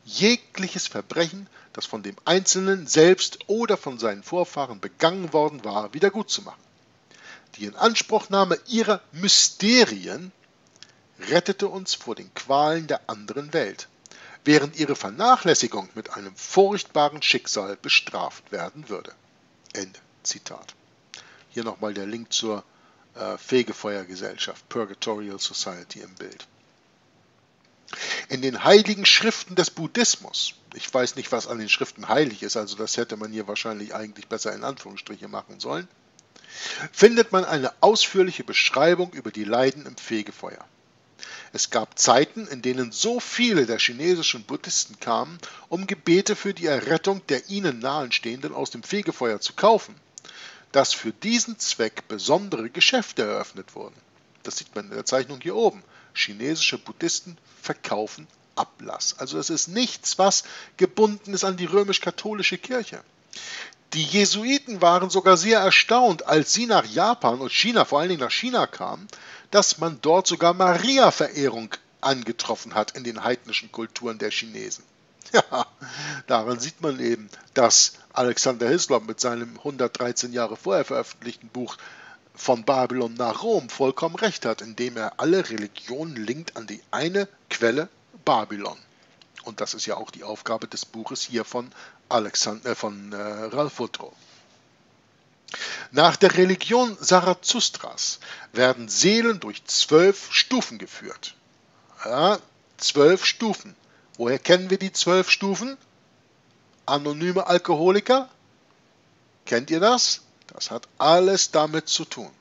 jegliches Verbrechen, das von dem Einzelnen selbst oder von seinen Vorfahren begangen worden war, wiedergutzumachen. Die Inanspruchnahme ihrer Mysterien rettete uns vor den Qualen der anderen Welt während ihre Vernachlässigung mit einem furchtbaren Schicksal bestraft werden würde. Ende Zitat. Hier nochmal der Link zur äh, Fegefeuergesellschaft, Purgatorial Society im Bild. In den heiligen Schriften des Buddhismus, ich weiß nicht, was an den Schriften heilig ist, also das hätte man hier wahrscheinlich eigentlich besser in Anführungsstriche machen sollen, findet man eine ausführliche Beschreibung über die Leiden im Fegefeuer. Es gab Zeiten, in denen so viele der chinesischen Buddhisten kamen, um Gebete für die Errettung der ihnen Nahenstehenden aus dem Fegefeuer zu kaufen, dass für diesen Zweck besondere Geschäfte eröffnet wurden. Das sieht man in der Zeichnung hier oben. Chinesische Buddhisten verkaufen Ablass. Also es ist nichts, was gebunden ist an die römisch-katholische Kirche. Die Jesuiten waren sogar sehr erstaunt, als sie nach Japan und China, vor allen Dingen nach China kamen, dass man dort sogar Maria-Verehrung angetroffen hat in den heidnischen Kulturen der Chinesen. Ja, daran sieht man eben, dass Alexander Hislop mit seinem 113 Jahre vorher veröffentlichten Buch von Babylon nach Rom vollkommen recht hat, indem er alle Religionen linkt an die eine Quelle Babylon. Und das ist ja auch die Aufgabe des Buches hier von, Alexander, äh, von äh, Ralph Woodrow. Nach der Religion Zarathustras werden Seelen durch zwölf Stufen geführt. Ja, zwölf Stufen. Woher kennen wir die zwölf Stufen? Anonyme Alkoholiker? Kennt ihr das? Das hat alles damit zu tun.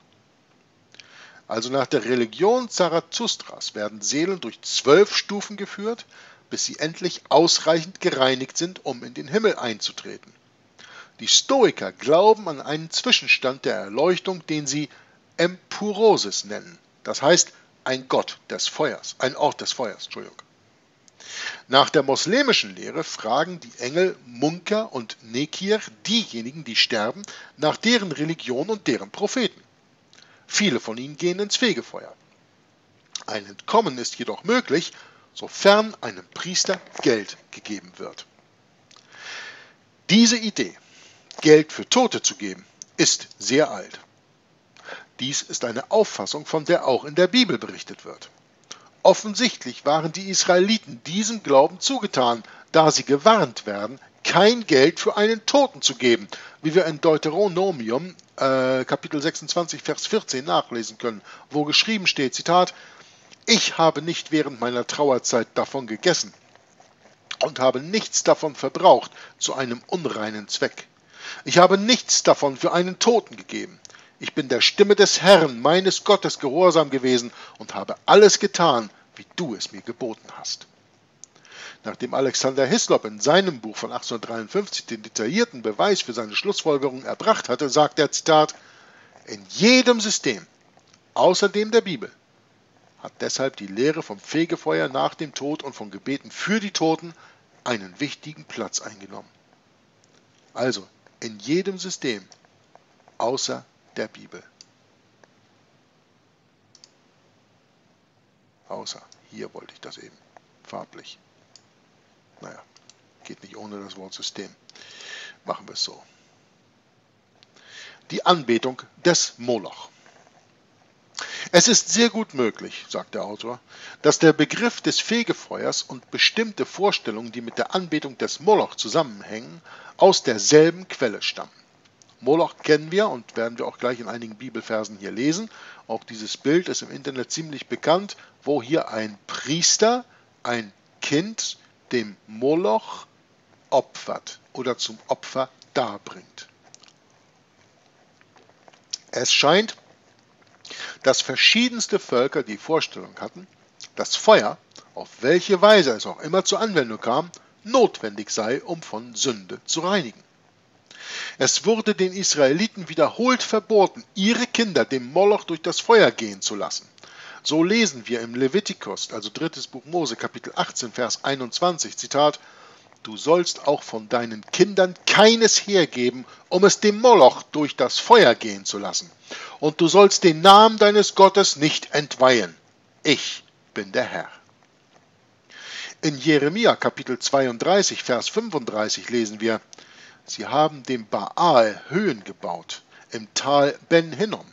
Also nach der Religion Zarathustras werden Seelen durch zwölf Stufen geführt, bis sie endlich ausreichend gereinigt sind, um in den Himmel einzutreten. Die Stoiker glauben an einen Zwischenstand der Erleuchtung, den sie Empurosis nennen. Das heißt, ein Gott des Feuers, ein Ort des Feuers, Entschuldigung. Nach der moslemischen Lehre fragen die Engel Munker und Nekir diejenigen, die sterben, nach deren Religion und deren Propheten. Viele von ihnen gehen ins Fegefeuer. Ein Entkommen ist jedoch möglich, sofern einem Priester Geld gegeben wird. Diese Idee, Geld für Tote zu geben, ist sehr alt. Dies ist eine Auffassung, von der auch in der Bibel berichtet wird. Offensichtlich waren die Israeliten diesem Glauben zugetan, da sie gewarnt werden, kein Geld für einen Toten zu geben, wie wir in Deuteronomium äh, Kapitel 26, Vers 14 nachlesen können, wo geschrieben steht, Zitat, ich habe nicht während meiner Trauerzeit davon gegessen und habe nichts davon verbraucht zu einem unreinen Zweck. Ich habe nichts davon für einen Toten gegeben. Ich bin der Stimme des Herrn, meines Gottes, gehorsam gewesen und habe alles getan, wie du es mir geboten hast. Nachdem Alexander Hislop in seinem Buch von 1853 den detaillierten Beweis für seine Schlussfolgerung erbracht hatte, sagt er, Zitat, in jedem System, außer dem der Bibel, hat deshalb die Lehre vom Fegefeuer nach dem Tod und von Gebeten für die Toten einen wichtigen Platz eingenommen. Also in jedem System, außer der Bibel. Außer hier wollte ich das eben, farblich. Naja, geht nicht ohne das Wort System. Machen wir es so. Die Anbetung des Moloch. Es ist sehr gut möglich, sagt der Autor, dass der Begriff des Fegefeuers und bestimmte Vorstellungen, die mit der Anbetung des Moloch zusammenhängen, aus derselben Quelle stammen. Moloch kennen wir und werden wir auch gleich in einigen Bibelversen hier lesen. Auch dieses Bild ist im Internet ziemlich bekannt, wo hier ein Priester ein Kind dem Moloch opfert oder zum Opfer darbringt. Es scheint, dass verschiedenste Völker die Vorstellung hatten, dass Feuer, auf welche Weise es auch immer zur Anwendung kam, notwendig sei, um von Sünde zu reinigen. Es wurde den Israeliten wiederholt verboten, ihre Kinder dem Moloch durch das Feuer gehen zu lassen. So lesen wir im Levitikus, also drittes Buch Mose, Kapitel 18, Vers 21, Zitat, Du sollst auch von deinen Kindern keines hergeben, um es dem Moloch durch das Feuer gehen zu lassen. Und du sollst den Namen deines Gottes nicht entweihen. Ich bin der Herr. In Jeremia Kapitel 32, Vers 35 lesen wir, Sie haben dem Baal Höhen gebaut im Tal Ben Hinnom,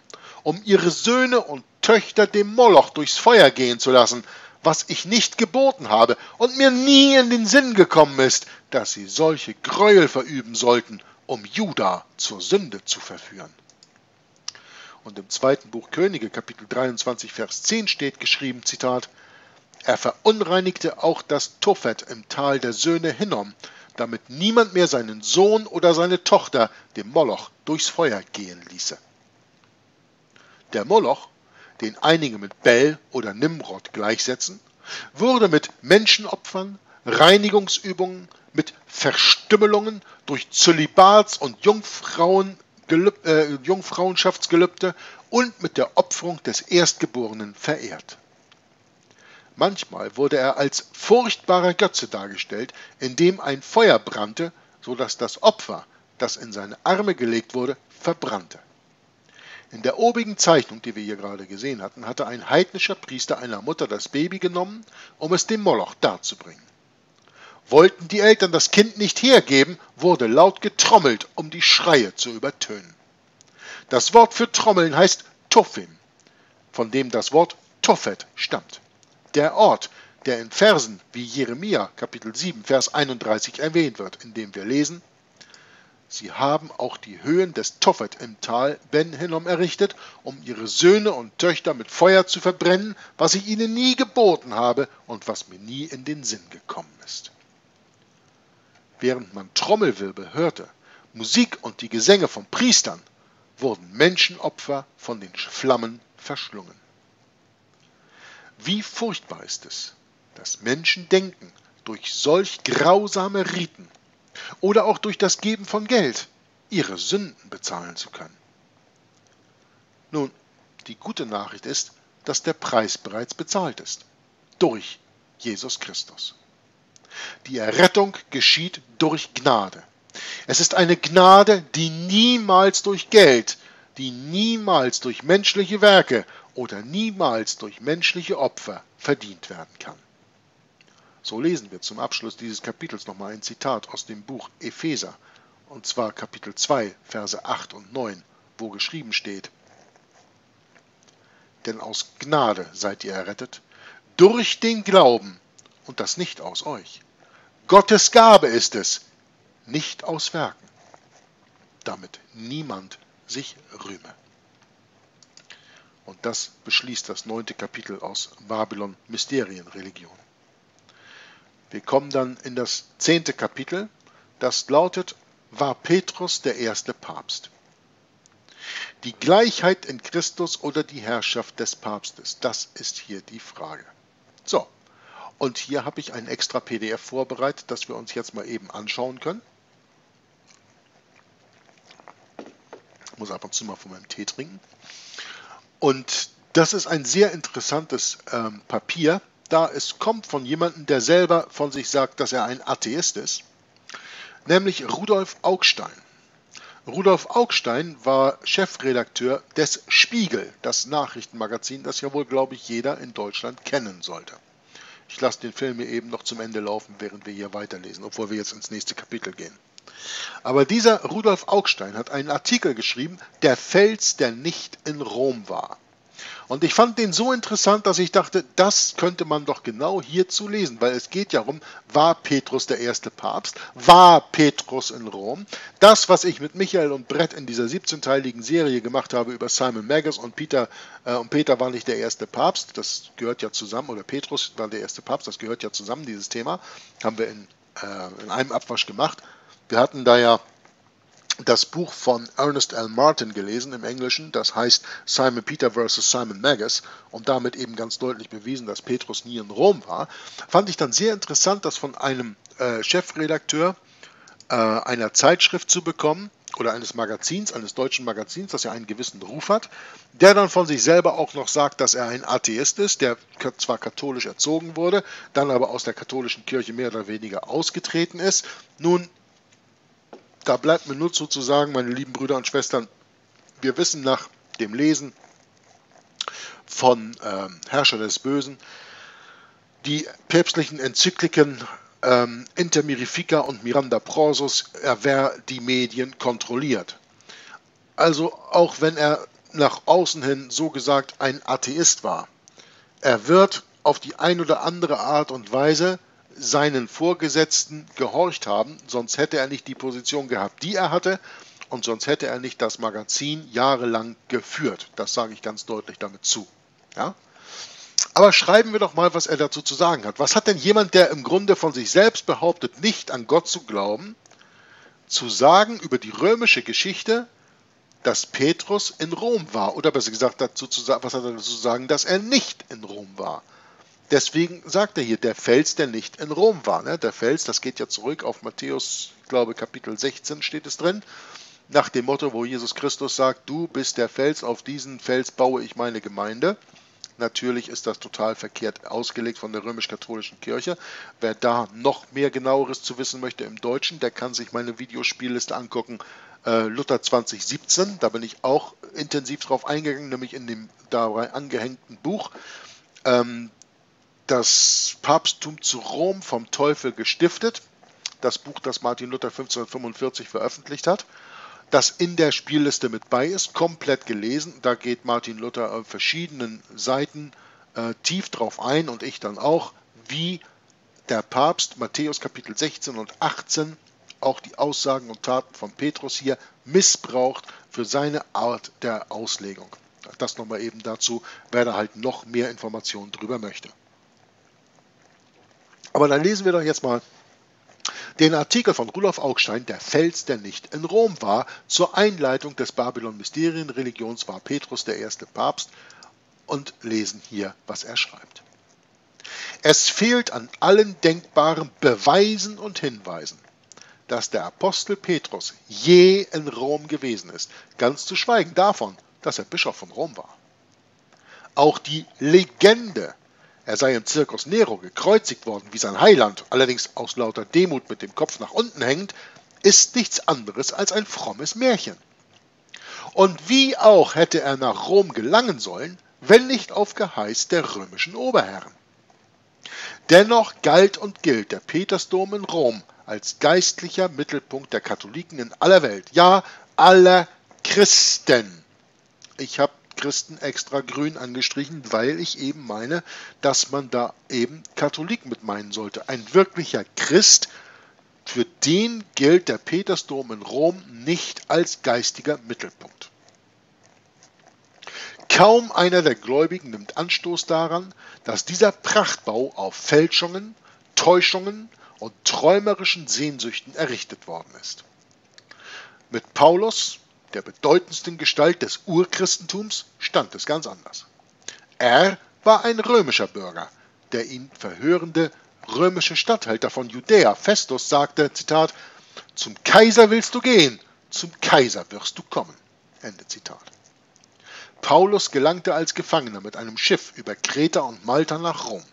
um ihre Söhne und Töchter dem Moloch durchs Feuer gehen zu lassen, was ich nicht geboten habe und mir nie in den Sinn gekommen ist, dass sie solche Gräuel verüben sollten, um Juda zur Sünde zu verführen. Und im zweiten Buch Könige, Kapitel 23, Vers 10 steht geschrieben, Zitat, er verunreinigte auch das Tophet im Tal der Söhne Hinnom, damit niemand mehr seinen Sohn oder seine Tochter dem Moloch durchs Feuer gehen ließe. Der Moloch den einige mit Bel oder Nimrod gleichsetzen, wurde mit Menschenopfern, Reinigungsübungen, mit Verstümmelungen durch Zölibats- und Jungfrauen, äh, Jungfrauenschaftsgelübde und mit der Opferung des Erstgeborenen verehrt. Manchmal wurde er als furchtbarer Götze dargestellt, in dem ein Feuer brannte, so dass das Opfer, das in seine Arme gelegt wurde, verbrannte. In der obigen Zeichnung, die wir hier gerade gesehen hatten, hatte ein heidnischer Priester einer Mutter das Baby genommen, um es dem Moloch darzubringen. Wollten die Eltern das Kind nicht hergeben, wurde laut getrommelt, um die Schreie zu übertönen. Das Wort für Trommeln heißt Tuffim, von dem das Wort Tophet stammt. Der Ort, der in Versen wie Jeremia Kapitel 7 Vers 31 erwähnt wird, in dem wir lesen, Sie haben auch die Höhen des Tophet im Tal Ben Hinnom errichtet, um ihre Söhne und Töchter mit Feuer zu verbrennen, was ich ihnen nie geboten habe und was mir nie in den Sinn gekommen ist. Während man Trommelwirbel hörte, Musik und die Gesänge von Priestern, wurden Menschenopfer von den Flammen verschlungen. Wie furchtbar ist es, dass Menschen denken, durch solch grausame Riten oder auch durch das Geben von Geld ihre Sünden bezahlen zu können. Nun, die gute Nachricht ist, dass der Preis bereits bezahlt ist. Durch Jesus Christus. Die Errettung geschieht durch Gnade. Es ist eine Gnade, die niemals durch Geld, die niemals durch menschliche Werke oder niemals durch menschliche Opfer verdient werden kann. So lesen wir zum Abschluss dieses Kapitels nochmal ein Zitat aus dem Buch Epheser, und zwar Kapitel 2, Verse 8 und 9, wo geschrieben steht, Denn aus Gnade seid ihr errettet, durch den Glauben, und das nicht aus euch. Gottes Gabe ist es, nicht aus Werken, damit niemand sich rühme. Und das beschließt das neunte Kapitel aus Babylon Mysterienreligion. Wir kommen dann in das zehnte Kapitel, das lautet, war Petrus der erste Papst? Die Gleichheit in Christus oder die Herrschaft des Papstes, das ist hier die Frage. So, und hier habe ich ein extra PDF vorbereitet, das wir uns jetzt mal eben anschauen können. Ich muss ab und zu mal von meinem Tee trinken. Und das ist ein sehr interessantes ähm, Papier, da es kommt von jemandem, der selber von sich sagt, dass er ein Atheist ist, nämlich Rudolf Augstein. Rudolf Augstein war Chefredakteur des Spiegel, das Nachrichtenmagazin, das ja wohl, glaube ich, jeder in Deutschland kennen sollte. Ich lasse den Film hier eben noch zum Ende laufen, während wir hier weiterlesen, obwohl wir jetzt ins nächste Kapitel gehen. Aber dieser Rudolf Augstein hat einen Artikel geschrieben, Der Fels, der nicht in Rom war. Und ich fand den so interessant, dass ich dachte, das könnte man doch genau hierzu lesen, weil es geht ja um, war Petrus der erste Papst? War Petrus in Rom? Das, was ich mit Michael und Brett in dieser 17-teiligen Serie gemacht habe über Simon Magus und Peter, äh, und Peter war nicht der erste Papst, das gehört ja zusammen, oder Petrus war der erste Papst, das gehört ja zusammen, dieses Thema, haben wir in, äh, in einem Abwasch gemacht. Wir hatten da ja das Buch von Ernest L. Martin gelesen im Englischen, das heißt Simon Peter vs. Simon Magus und damit eben ganz deutlich bewiesen, dass Petrus nie in Rom war, fand ich dann sehr interessant, das von einem äh, Chefredakteur äh, einer Zeitschrift zu bekommen oder eines Magazins, eines deutschen Magazins, das ja einen gewissen Ruf hat, der dann von sich selber auch noch sagt, dass er ein Atheist ist, der zwar katholisch erzogen wurde, dann aber aus der katholischen Kirche mehr oder weniger ausgetreten ist. Nun da bleibt mir nur sozusagen, meine lieben Brüder und Schwestern, wir wissen nach dem Lesen von äh, Herrscher des Bösen, die päpstlichen Enzykliken ähm, Inter Mirifica und Miranda Prosus, äh, wer die Medien kontrolliert. Also auch wenn er nach außen hin so gesagt ein Atheist war, er wird auf die ein oder andere Art und Weise seinen Vorgesetzten gehorcht haben, sonst hätte er nicht die Position gehabt, die er hatte, und sonst hätte er nicht das Magazin jahrelang geführt. Das sage ich ganz deutlich damit zu. Ja? Aber schreiben wir doch mal, was er dazu zu sagen hat. Was hat denn jemand, der im Grunde von sich selbst behauptet, nicht an Gott zu glauben, zu sagen über die römische Geschichte, dass Petrus in Rom war? Oder besser gesagt, dazu zu, was hat er dazu zu sagen, dass er nicht in Rom war? Deswegen sagt er hier, der Fels, der nicht in Rom war. Ne? Der Fels, das geht ja zurück auf Matthäus, ich glaube Kapitel 16 steht es drin, nach dem Motto, wo Jesus Christus sagt, du bist der Fels, auf diesen Fels baue ich meine Gemeinde. Natürlich ist das total verkehrt ausgelegt von der römisch-katholischen Kirche. Wer da noch mehr genaueres zu wissen möchte im Deutschen, der kann sich meine Videospielliste angucken. Äh, Luther 2017, da bin ich auch intensiv drauf eingegangen, nämlich in dem dabei angehängten Buch. Ähm, das Papsttum zu Rom vom Teufel gestiftet, das Buch, das Martin Luther 1545 veröffentlicht hat, das in der Spielliste mit bei ist, komplett gelesen. Da geht Martin Luther auf verschiedenen Seiten äh, tief drauf ein und ich dann auch, wie der Papst Matthäus Kapitel 16 und 18 auch die Aussagen und Taten von Petrus hier missbraucht für seine Art der Auslegung. Das nochmal eben dazu, wer da halt noch mehr Informationen drüber möchte. Aber dann lesen wir doch jetzt mal den Artikel von Rudolf Augstein, Der Fels, der nicht in Rom war, zur Einleitung des Babylon-Mysterienreligions war Petrus der erste Papst und lesen hier, was er schreibt. Es fehlt an allen denkbaren Beweisen und Hinweisen, dass der Apostel Petrus je in Rom gewesen ist, ganz zu schweigen davon, dass er Bischof von Rom war. Auch die Legende er sei im Zirkus Nero gekreuzigt worden wie sein Heiland, allerdings aus lauter Demut mit dem Kopf nach unten hängend, ist nichts anderes als ein frommes Märchen. Und wie auch hätte er nach Rom gelangen sollen, wenn nicht auf Geheiß der römischen Oberherren. Dennoch galt und gilt der Petersdom in Rom als geistlicher Mittelpunkt der Katholiken in aller Welt, ja aller Christen. Ich habe Christen extra grün angestrichen, weil ich eben meine, dass man da eben Katholik mit meinen sollte. Ein wirklicher Christ, für den gilt der Petersdom in Rom nicht als geistiger Mittelpunkt. Kaum einer der Gläubigen nimmt Anstoß daran, dass dieser Prachtbau auf Fälschungen, Täuschungen und träumerischen Sehnsüchten errichtet worden ist. Mit Paulus der bedeutendsten Gestalt des Urchristentums, stand es ganz anders. Er war ein römischer Bürger. Der ihn verhörende römische Statthalter von Judäa, Festus, sagte, Zitat, zum Kaiser willst du gehen, zum Kaiser wirst du kommen. Ende Zitat. Paulus gelangte als Gefangener mit einem Schiff über Kreta und Malta nach Rom.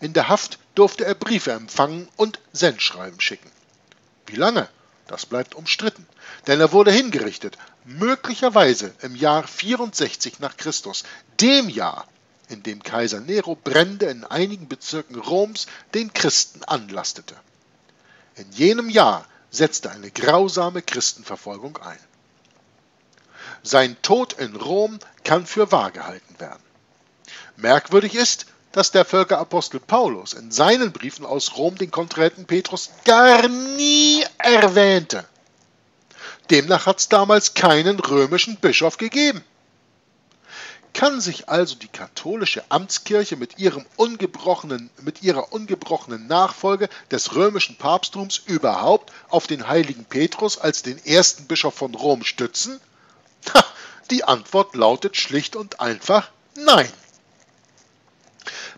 In der Haft durfte er Briefe empfangen und Sendschreiben schicken. Wie lange? Das bleibt umstritten, denn er wurde hingerichtet, möglicherweise im Jahr 64 nach Christus, dem Jahr, in dem Kaiser Nero Brände in einigen Bezirken Roms den Christen anlastete. In jenem Jahr setzte eine grausame Christenverfolgung ein. Sein Tod in Rom kann für wahr gehalten werden. Merkwürdig ist, dass der Völkerapostel Paulus in seinen Briefen aus Rom den Kontrahenten Petrus gar nie erwähnte. Demnach hat es damals keinen römischen Bischof gegeben. Kann sich also die katholische Amtskirche mit, ihrem ungebrochenen, mit ihrer ungebrochenen Nachfolge des römischen Papsttums überhaupt auf den heiligen Petrus als den ersten Bischof von Rom stützen? Ha, die Antwort lautet schlicht und einfach Nein.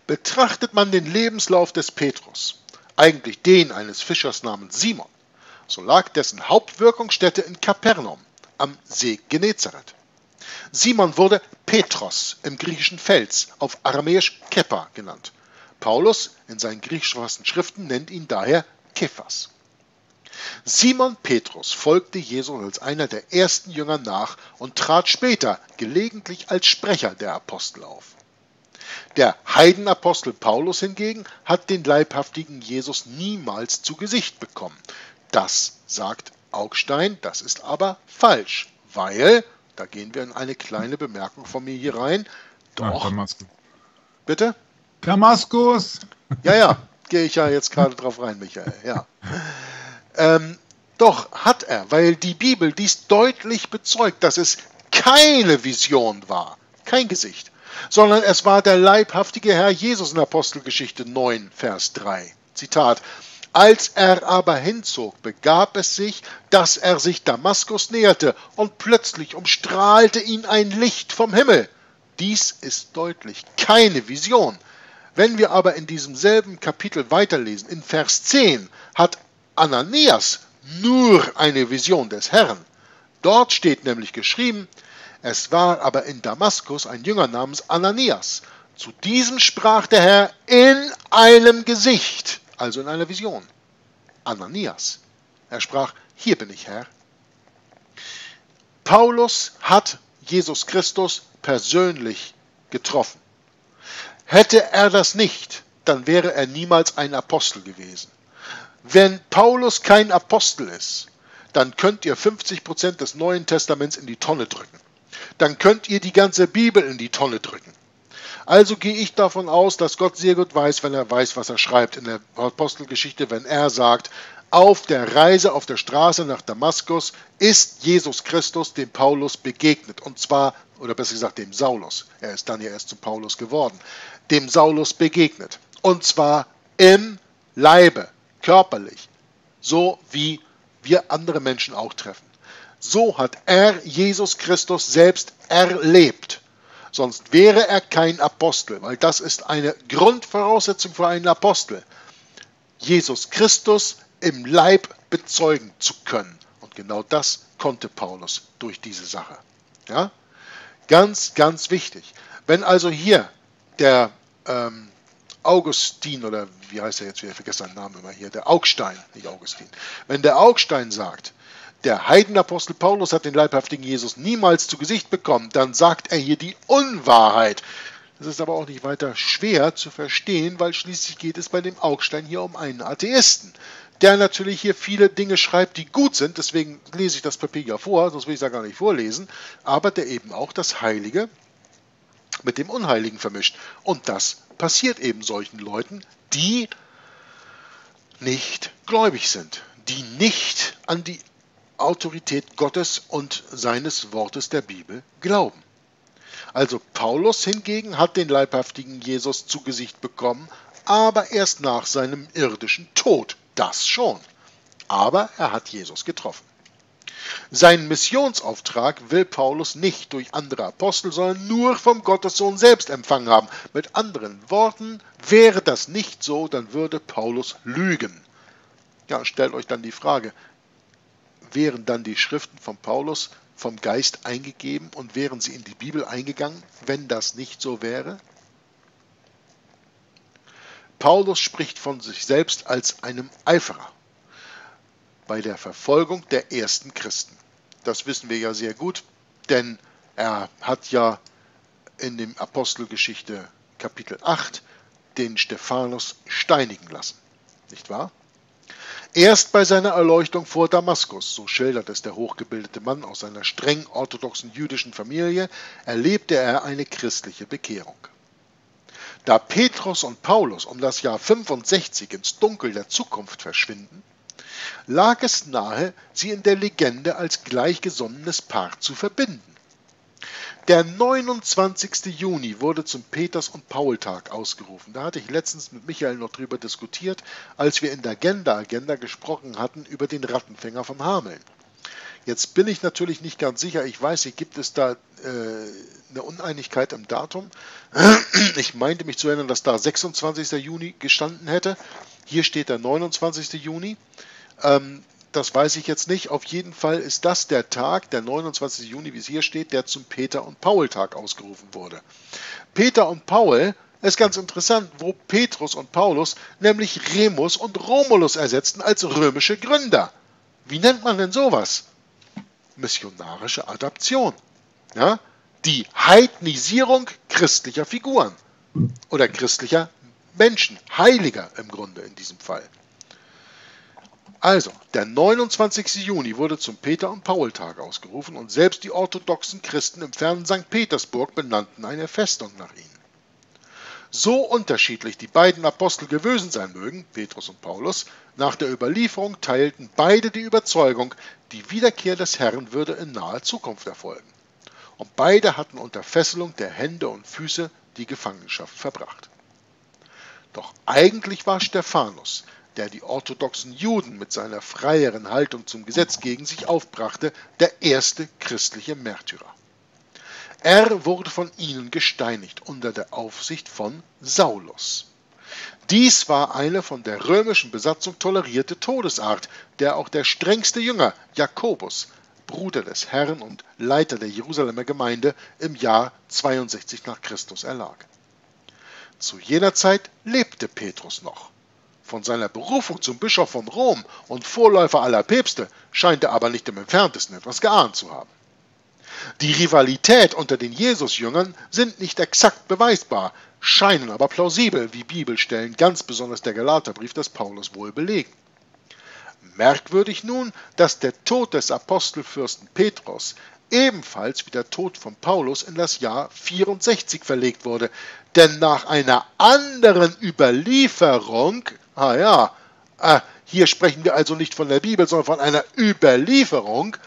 Betrachtet man den Lebenslauf des Petrus, eigentlich den eines Fischers namens Simon, so lag dessen Hauptwirkungsstätte in Kapernaum am See Genezareth. Simon wurde Petros im griechischen Fels, auf Aramäisch Keppa genannt. Paulus in seinen griechisch Schriften nennt ihn daher Kephas. Simon Petrus folgte Jesus als einer der ersten Jünger nach und trat später gelegentlich als Sprecher der Apostel auf. Der Heidenapostel Paulus hingegen hat den leibhaftigen Jesus niemals zu Gesicht bekommen. Das sagt Augstein, das ist aber falsch, weil, da gehen wir in eine kleine Bemerkung von mir hier rein, doch. Ja, Bitte? Damaskus! Ja, ja, gehe ich ja jetzt gerade drauf rein, Michael, ja. Ähm, doch hat er, weil die Bibel dies deutlich bezeugt, dass es keine Vision war, kein Gesicht, sondern es war der leibhaftige Herr Jesus in Apostelgeschichte 9, Vers 3. Zitat. Als er aber hinzog, begab es sich, dass er sich Damaskus näherte, und plötzlich umstrahlte ihn ein Licht vom Himmel. Dies ist deutlich keine Vision. Wenn wir aber in diesem selben Kapitel weiterlesen, in Vers 10, hat Ananias nur eine Vision des Herrn. Dort steht nämlich geschrieben, es war aber in Damaskus ein Jünger namens Ananias. Zu diesem sprach der Herr in einem Gesicht, also in einer Vision. Ananias. Er sprach, hier bin ich Herr. Paulus hat Jesus Christus persönlich getroffen. Hätte er das nicht, dann wäre er niemals ein Apostel gewesen. Wenn Paulus kein Apostel ist, dann könnt ihr 50% des Neuen Testaments in die Tonne drücken dann könnt ihr die ganze Bibel in die Tonne drücken. Also gehe ich davon aus, dass Gott sehr gut weiß, wenn er weiß, was er schreibt in der Apostelgeschichte, wenn er sagt, auf der Reise auf der Straße nach Damaskus ist Jesus Christus dem Paulus begegnet. Und zwar, oder besser gesagt, dem Saulus. Er ist dann ja erst zu Paulus geworden. Dem Saulus begegnet. Und zwar im Leibe, körperlich. So wie wir andere Menschen auch treffen. So hat er Jesus Christus selbst erlebt. Sonst wäre er kein Apostel, weil das ist eine Grundvoraussetzung für einen Apostel. Jesus Christus im Leib bezeugen zu können. Und genau das konnte Paulus durch diese Sache. Ja? Ganz, ganz wichtig. Wenn also hier der ähm, Augustin oder wie heißt er jetzt, ich vergesse seinen Namen immer hier, der Augstein, nicht Augustin. Wenn der Augstein sagt, der Heidenapostel Paulus hat den leibhaftigen Jesus niemals zu Gesicht bekommen, dann sagt er hier die Unwahrheit. Das ist aber auch nicht weiter schwer zu verstehen, weil schließlich geht es bei dem Augstein hier um einen Atheisten, der natürlich hier viele Dinge schreibt, die gut sind, deswegen lese ich das Papier ja vor, sonst will ich es ja gar nicht vorlesen, aber der eben auch das Heilige mit dem Unheiligen vermischt. Und das passiert eben solchen Leuten, die nicht gläubig sind, die nicht an die Autorität Gottes und seines Wortes der Bibel glauben. Also Paulus hingegen hat den leibhaftigen Jesus zu Gesicht bekommen, aber erst nach seinem irdischen Tod. Das schon. Aber er hat Jesus getroffen. Seinen Missionsauftrag will Paulus nicht durch andere Apostel, sondern nur vom Gottessohn selbst empfangen haben. Mit anderen Worten, wäre das nicht so, dann würde Paulus lügen. Ja, stellt euch dann die Frage, wären dann die Schriften von Paulus vom Geist eingegeben und wären sie in die Bibel eingegangen, wenn das nicht so wäre? Paulus spricht von sich selbst als einem Eiferer bei der Verfolgung der ersten Christen. Das wissen wir ja sehr gut, denn er hat ja in dem Apostelgeschichte Kapitel 8 den Stephanus steinigen lassen. Nicht wahr? Erst bei seiner Erleuchtung vor Damaskus, so schildert es der hochgebildete Mann aus seiner streng orthodoxen jüdischen Familie, erlebte er eine christliche Bekehrung. Da Petrus und Paulus um das Jahr 65 ins Dunkel der Zukunft verschwinden, lag es nahe, sie in der Legende als gleichgesonnenes Paar zu verbinden. Der 29. Juni wurde zum Peters- und Paul-Tag ausgerufen. Da hatte ich letztens mit Michael noch drüber diskutiert, als wir in der Agenda-Agenda gesprochen hatten über den Rattenfänger von Hameln. Jetzt bin ich natürlich nicht ganz sicher. Ich weiß nicht, gibt es da äh, eine Uneinigkeit im Datum? Ich meinte mich zu erinnern, dass da 26. Juni gestanden hätte. Hier steht der 29. Juni. Ähm, das weiß ich jetzt nicht. Auf jeden Fall ist das der Tag, der 29. Juni, wie es hier steht, der zum Peter- und Paul-Tag ausgerufen wurde. Peter und Paul ist ganz interessant, wo Petrus und Paulus nämlich Remus und Romulus ersetzten als römische Gründer. Wie nennt man denn sowas? Missionarische Adaption. Ja? Die Heidnisierung christlicher Figuren oder christlicher Menschen, Heiliger im Grunde in diesem Fall. Also, der 29. Juni wurde zum Peter- und Paul-Tag ausgerufen und selbst die orthodoxen Christen im fernen St. Petersburg benannten eine Festung nach ihnen. So unterschiedlich die beiden Apostel gewesen sein mögen, Petrus und Paulus, nach der Überlieferung teilten beide die Überzeugung, die Wiederkehr des Herrn würde in naher Zukunft erfolgen. Und beide hatten unter Fesselung der Hände und Füße die Gefangenschaft verbracht. Doch eigentlich war Stephanus, der die orthodoxen Juden mit seiner freieren Haltung zum Gesetz gegen sich aufbrachte, der erste christliche Märtyrer. Er wurde von ihnen gesteinigt unter der Aufsicht von Saulus. Dies war eine von der römischen Besatzung tolerierte Todesart, der auch der strengste Jünger, Jakobus, Bruder des Herrn und Leiter der Jerusalemer Gemeinde, im Jahr 62 nach Christus erlag. Zu jener Zeit lebte Petrus noch. Von seiner Berufung zum Bischof von Rom und Vorläufer aller Päpste scheint er aber nicht im entferntesten etwas geahnt zu haben. Die Rivalität unter den Jesusjüngern sind nicht exakt beweisbar, scheinen aber plausibel, wie Bibelstellen, ganz besonders der Galaterbrief des Paulus wohl belegen. Merkwürdig nun, dass der Tod des Apostelfürsten Petrus ebenfalls wie der Tod von Paulus in das Jahr 64 verlegt wurde, denn nach einer anderen Überlieferung Ah ja, ah, hier sprechen wir also nicht von der Bibel, sondern von einer Überlieferung,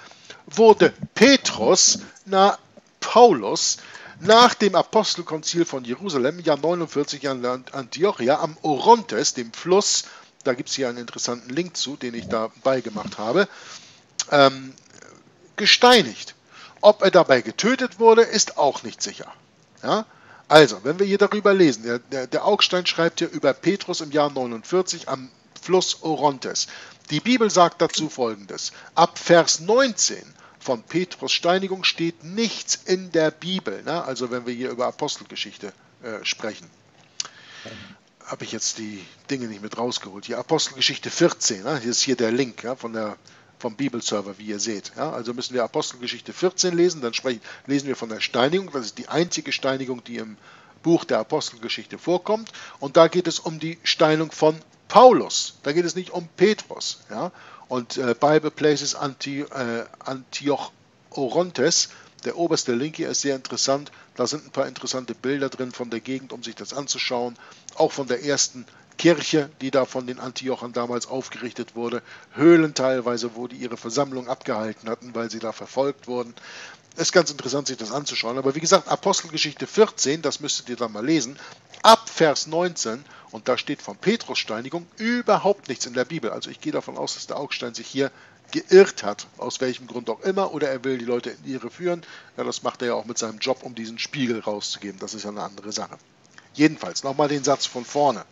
wurde Petrus, na, Paulus, nach dem Apostelkonzil von Jerusalem, Jahr 49 an Antiochia, am Orontes, dem Fluss, da gibt es hier einen interessanten Link zu, den ich da beigemacht habe, ähm, gesteinigt. Ob er dabei getötet wurde, ist auch nicht sicher. Ja? Also, wenn wir hier darüber lesen, der, der, der Augstein schreibt hier über Petrus im Jahr 49 am Fluss Orontes. Die Bibel sagt dazu folgendes. Ab Vers 19 von Petrus Steinigung steht nichts in der Bibel. Ne? Also wenn wir hier über Apostelgeschichte äh, sprechen. Habe ich jetzt die Dinge nicht mit rausgeholt. Hier Apostelgeschichte 14. Ne? Hier ist hier der Link ja, von der vom Bibelserver, wie ihr seht. Ja, also müssen wir Apostelgeschichte 14 lesen, dann sprechen, lesen wir von der Steinigung. Das ist die einzige Steinigung, die im Buch der Apostelgeschichte vorkommt. Und da geht es um die Steinung von Paulus. Da geht es nicht um Petrus. Ja? Und äh, Bible Places Anti, äh, Antioch Orontes, der oberste Link hier ist sehr interessant. Da sind ein paar interessante Bilder drin von der Gegend, um sich das anzuschauen. Auch von der ersten Kirche, die da von den Antiochern damals aufgerichtet wurde. Höhlen teilweise, wo die ihre Versammlung abgehalten hatten, weil sie da verfolgt wurden. Ist ganz interessant, sich das anzuschauen. Aber wie gesagt, Apostelgeschichte 14, das müsstet ihr dann mal lesen, ab Vers 19, und da steht von Petrussteinigung überhaupt nichts in der Bibel. Also ich gehe davon aus, dass der Augstein sich hier geirrt hat, aus welchem Grund auch immer, oder er will die Leute in die Irre führen. Ja, das macht er ja auch mit seinem Job, um diesen Spiegel rauszugeben. Das ist ja eine andere Sache. Jedenfalls, nochmal den Satz von vorne.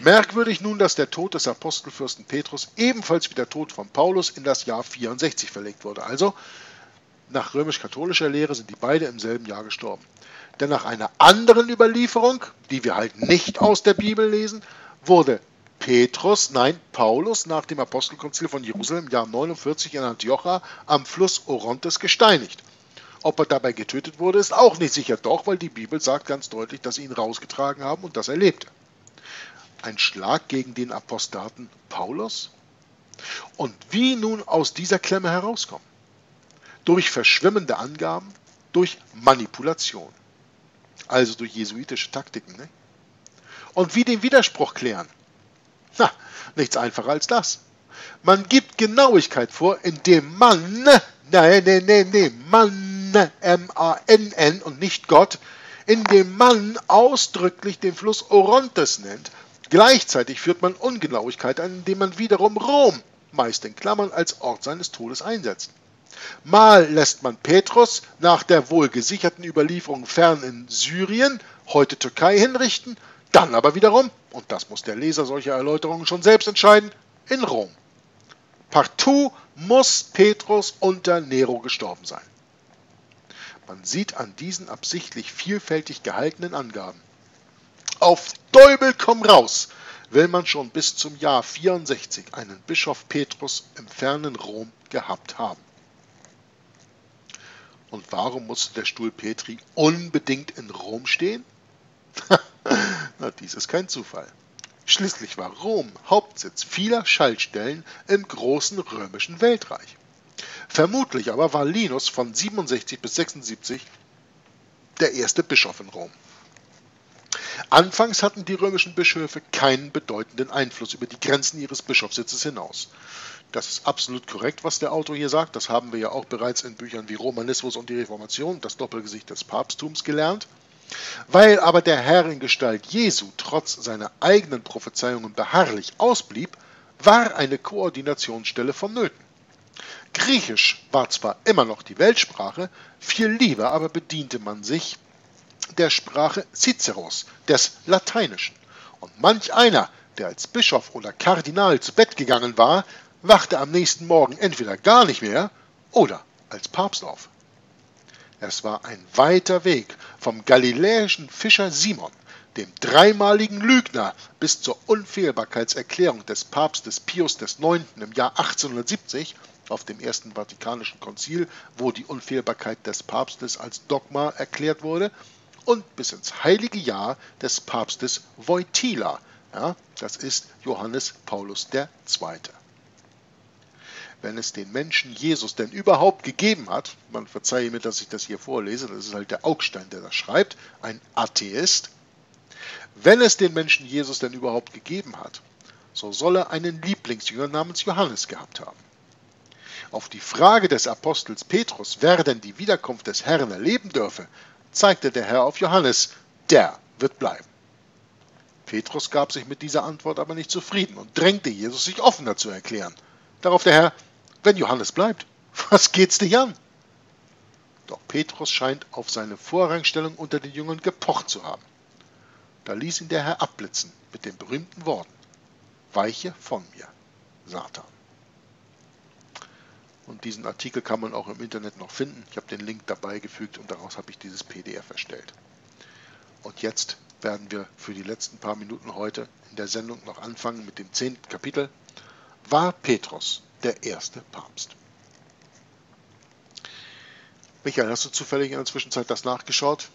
Merkwürdig nun, dass der Tod des Apostelfürsten Petrus ebenfalls wie der Tod von Paulus in das Jahr 64 verlegt wurde. Also, nach römisch-katholischer Lehre sind die beide im selben Jahr gestorben. Denn nach einer anderen Überlieferung, die wir halt nicht aus der Bibel lesen, wurde Petrus, nein, Paulus nach dem Apostelkonzil von Jerusalem im Jahr 49 in Antiocha am Fluss Orontes gesteinigt. Ob er dabei getötet wurde, ist auch nicht sicher, doch, weil die Bibel sagt ganz deutlich, dass sie ihn rausgetragen haben und dass er lebte. Ein Schlag gegen den Apostaten Paulus? Und wie nun aus dieser Klemme herauskommen? Durch verschwimmende Angaben, durch Manipulation. Also durch jesuitische Taktiken. Ne? Und wie den Widerspruch klären? Na, nichts einfacher als das. Man gibt Genauigkeit vor, indem man, nein, nein, nein, nein, Mann, M-A-N-N und nicht Gott, indem man ausdrücklich den Fluss Orontes nennt. Gleichzeitig führt man Ungenauigkeit an, indem man wiederum Rom, meist in Klammern, als Ort seines Todes einsetzt. Mal lässt man Petrus nach der wohl gesicherten Überlieferung fern in Syrien, heute Türkei, hinrichten, dann aber wiederum, und das muss der Leser solcher Erläuterungen schon selbst entscheiden, in Rom. Partout muss Petrus unter Nero gestorben sein. Man sieht an diesen absichtlich vielfältig gehaltenen Angaben. Auf Teubel komm raus will man schon bis zum Jahr 64 einen Bischof Petrus im fernen Rom gehabt haben. Und warum musste der Stuhl Petri unbedingt in Rom stehen? Na, dies ist kein Zufall. Schließlich war Rom Hauptsitz vieler Schaltstellen im großen römischen Weltreich. Vermutlich aber war Linus von 67 bis 76 der erste Bischof in Rom. Anfangs hatten die römischen Bischöfe keinen bedeutenden Einfluss über die Grenzen ihres Bischofssitzes hinaus. Das ist absolut korrekt, was der Autor hier sagt. Das haben wir ja auch bereits in Büchern wie Romanismus und die Reformation, das Doppelgesicht des Papsttums gelernt. Weil aber der Herr in Gestalt Jesu trotz seiner eigenen Prophezeiungen beharrlich ausblieb, war eine Koordinationsstelle vonnöten. Griechisch war zwar immer noch die Weltsprache, viel lieber aber bediente man sich der Sprache Ciceros, des Lateinischen. Und manch einer, der als Bischof oder Kardinal zu Bett gegangen war, wachte am nächsten Morgen entweder gar nicht mehr oder als Papst auf. Es war ein weiter Weg vom galiläischen Fischer Simon, dem dreimaligen Lügner, bis zur Unfehlbarkeitserklärung des Papstes Pius IX. im Jahr 1870 auf dem Ersten Vatikanischen Konzil, wo die Unfehlbarkeit des Papstes als Dogma erklärt wurde, und bis ins heilige Jahr des Papstes Wojtyla, ja, das ist Johannes Paulus II wenn es den Menschen Jesus denn überhaupt gegeben hat, man verzeihe mir, dass ich das hier vorlese, das ist halt der Augstein, der das schreibt, ein Atheist, wenn es den Menschen Jesus denn überhaupt gegeben hat, so soll er einen Lieblingsjünger namens Johannes gehabt haben. Auf die Frage des Apostels Petrus, wer denn die Wiederkunft des Herrn erleben dürfe, zeigte der Herr auf Johannes, der wird bleiben. Petrus gab sich mit dieser Antwort aber nicht zufrieden und drängte Jesus, sich offener zu erklären. Darauf der Herr, wenn Johannes bleibt, was geht's dich an? Doch Petrus scheint auf seine Vorrangstellung unter den Jüngern gepocht zu haben. Da ließ ihn der Herr abblitzen mit den berühmten Worten: Weiche von mir, Satan. Und diesen Artikel kann man auch im Internet noch finden. Ich habe den Link dabei gefügt und daraus habe ich dieses PDF erstellt. Und jetzt werden wir für die letzten paar Minuten heute in der Sendung noch anfangen mit dem zehnten Kapitel. War Petrus der erste Papst. Michael, hast du zufällig in der Zwischenzeit das nachgeschaut?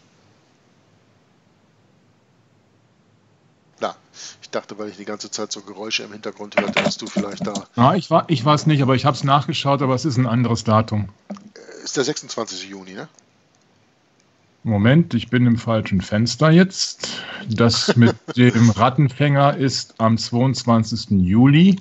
Dachte, weil ich die ganze Zeit so Geräusche im Hintergrund hörte, dass du vielleicht da. Ja, ich war, ich war es nicht, aber ich habe es nachgeschaut, aber es ist ein anderes Datum. Ist der 26. Juni, ne? Moment, ich bin im falschen Fenster jetzt. Das mit dem Rattenfänger ist am 22. Juli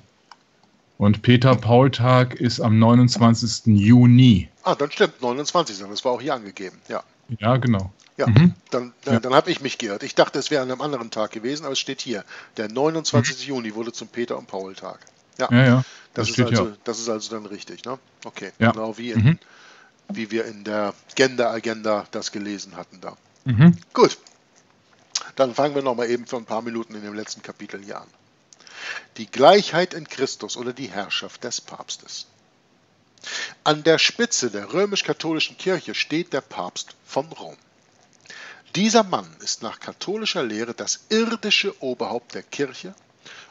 und Peter-Paul-Tag ist am 29. Juni. Ah, dann stimmt, 29. Das war auch hier angegeben, ja. Ja, genau. Ja, mhm. dann, dann, ja. dann habe ich mich geirrt. Ich dachte, es wäre an einem anderen Tag gewesen, aber es steht hier. Der 29. Mhm. Juni wurde zum Peter- und Paul-Tag. Ja, ja, ja. Das, das, ist also, das ist also dann richtig, ne? Okay, ja. genau wie, in, mhm. wie wir in der Gender-Agenda das gelesen hatten da. Mhm. Gut, dann fangen wir nochmal eben für ein paar Minuten in dem letzten Kapitel hier an. Die Gleichheit in Christus oder die Herrschaft des Papstes. An der Spitze der römisch-katholischen Kirche steht der Papst von Rom. Dieser Mann ist nach katholischer Lehre das irdische Oberhaupt der Kirche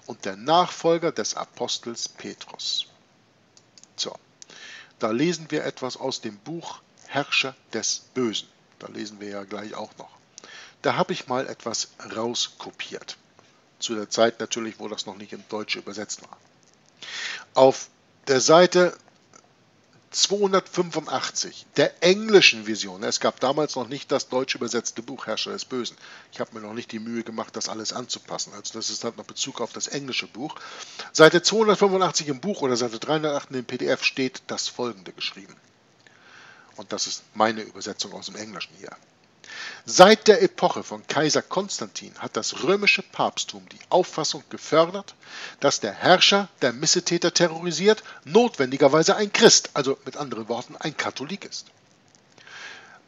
und der Nachfolger des Apostels Petrus. So, da lesen wir etwas aus dem Buch Herrscher des Bösen. Da lesen wir ja gleich auch noch. Da habe ich mal etwas rauskopiert. Zu der Zeit natürlich, wo das noch nicht in Deutsch übersetzt war. Auf der Seite 285 der englischen Version. Es gab damals noch nicht das deutsch übersetzte Buch Herrscher des Bösen. Ich habe mir noch nicht die Mühe gemacht, das alles anzupassen. Also das ist halt noch Bezug auf das englische Buch. Seite 285 im Buch oder Seite 308 in dem PDF steht das folgende geschrieben. Und das ist meine Übersetzung aus dem Englischen hier. Seit der Epoche von Kaiser Konstantin hat das römische Papsttum die Auffassung gefördert, dass der Herrscher, der Missetäter terrorisiert, notwendigerweise ein Christ, also mit anderen Worten ein Katholik ist.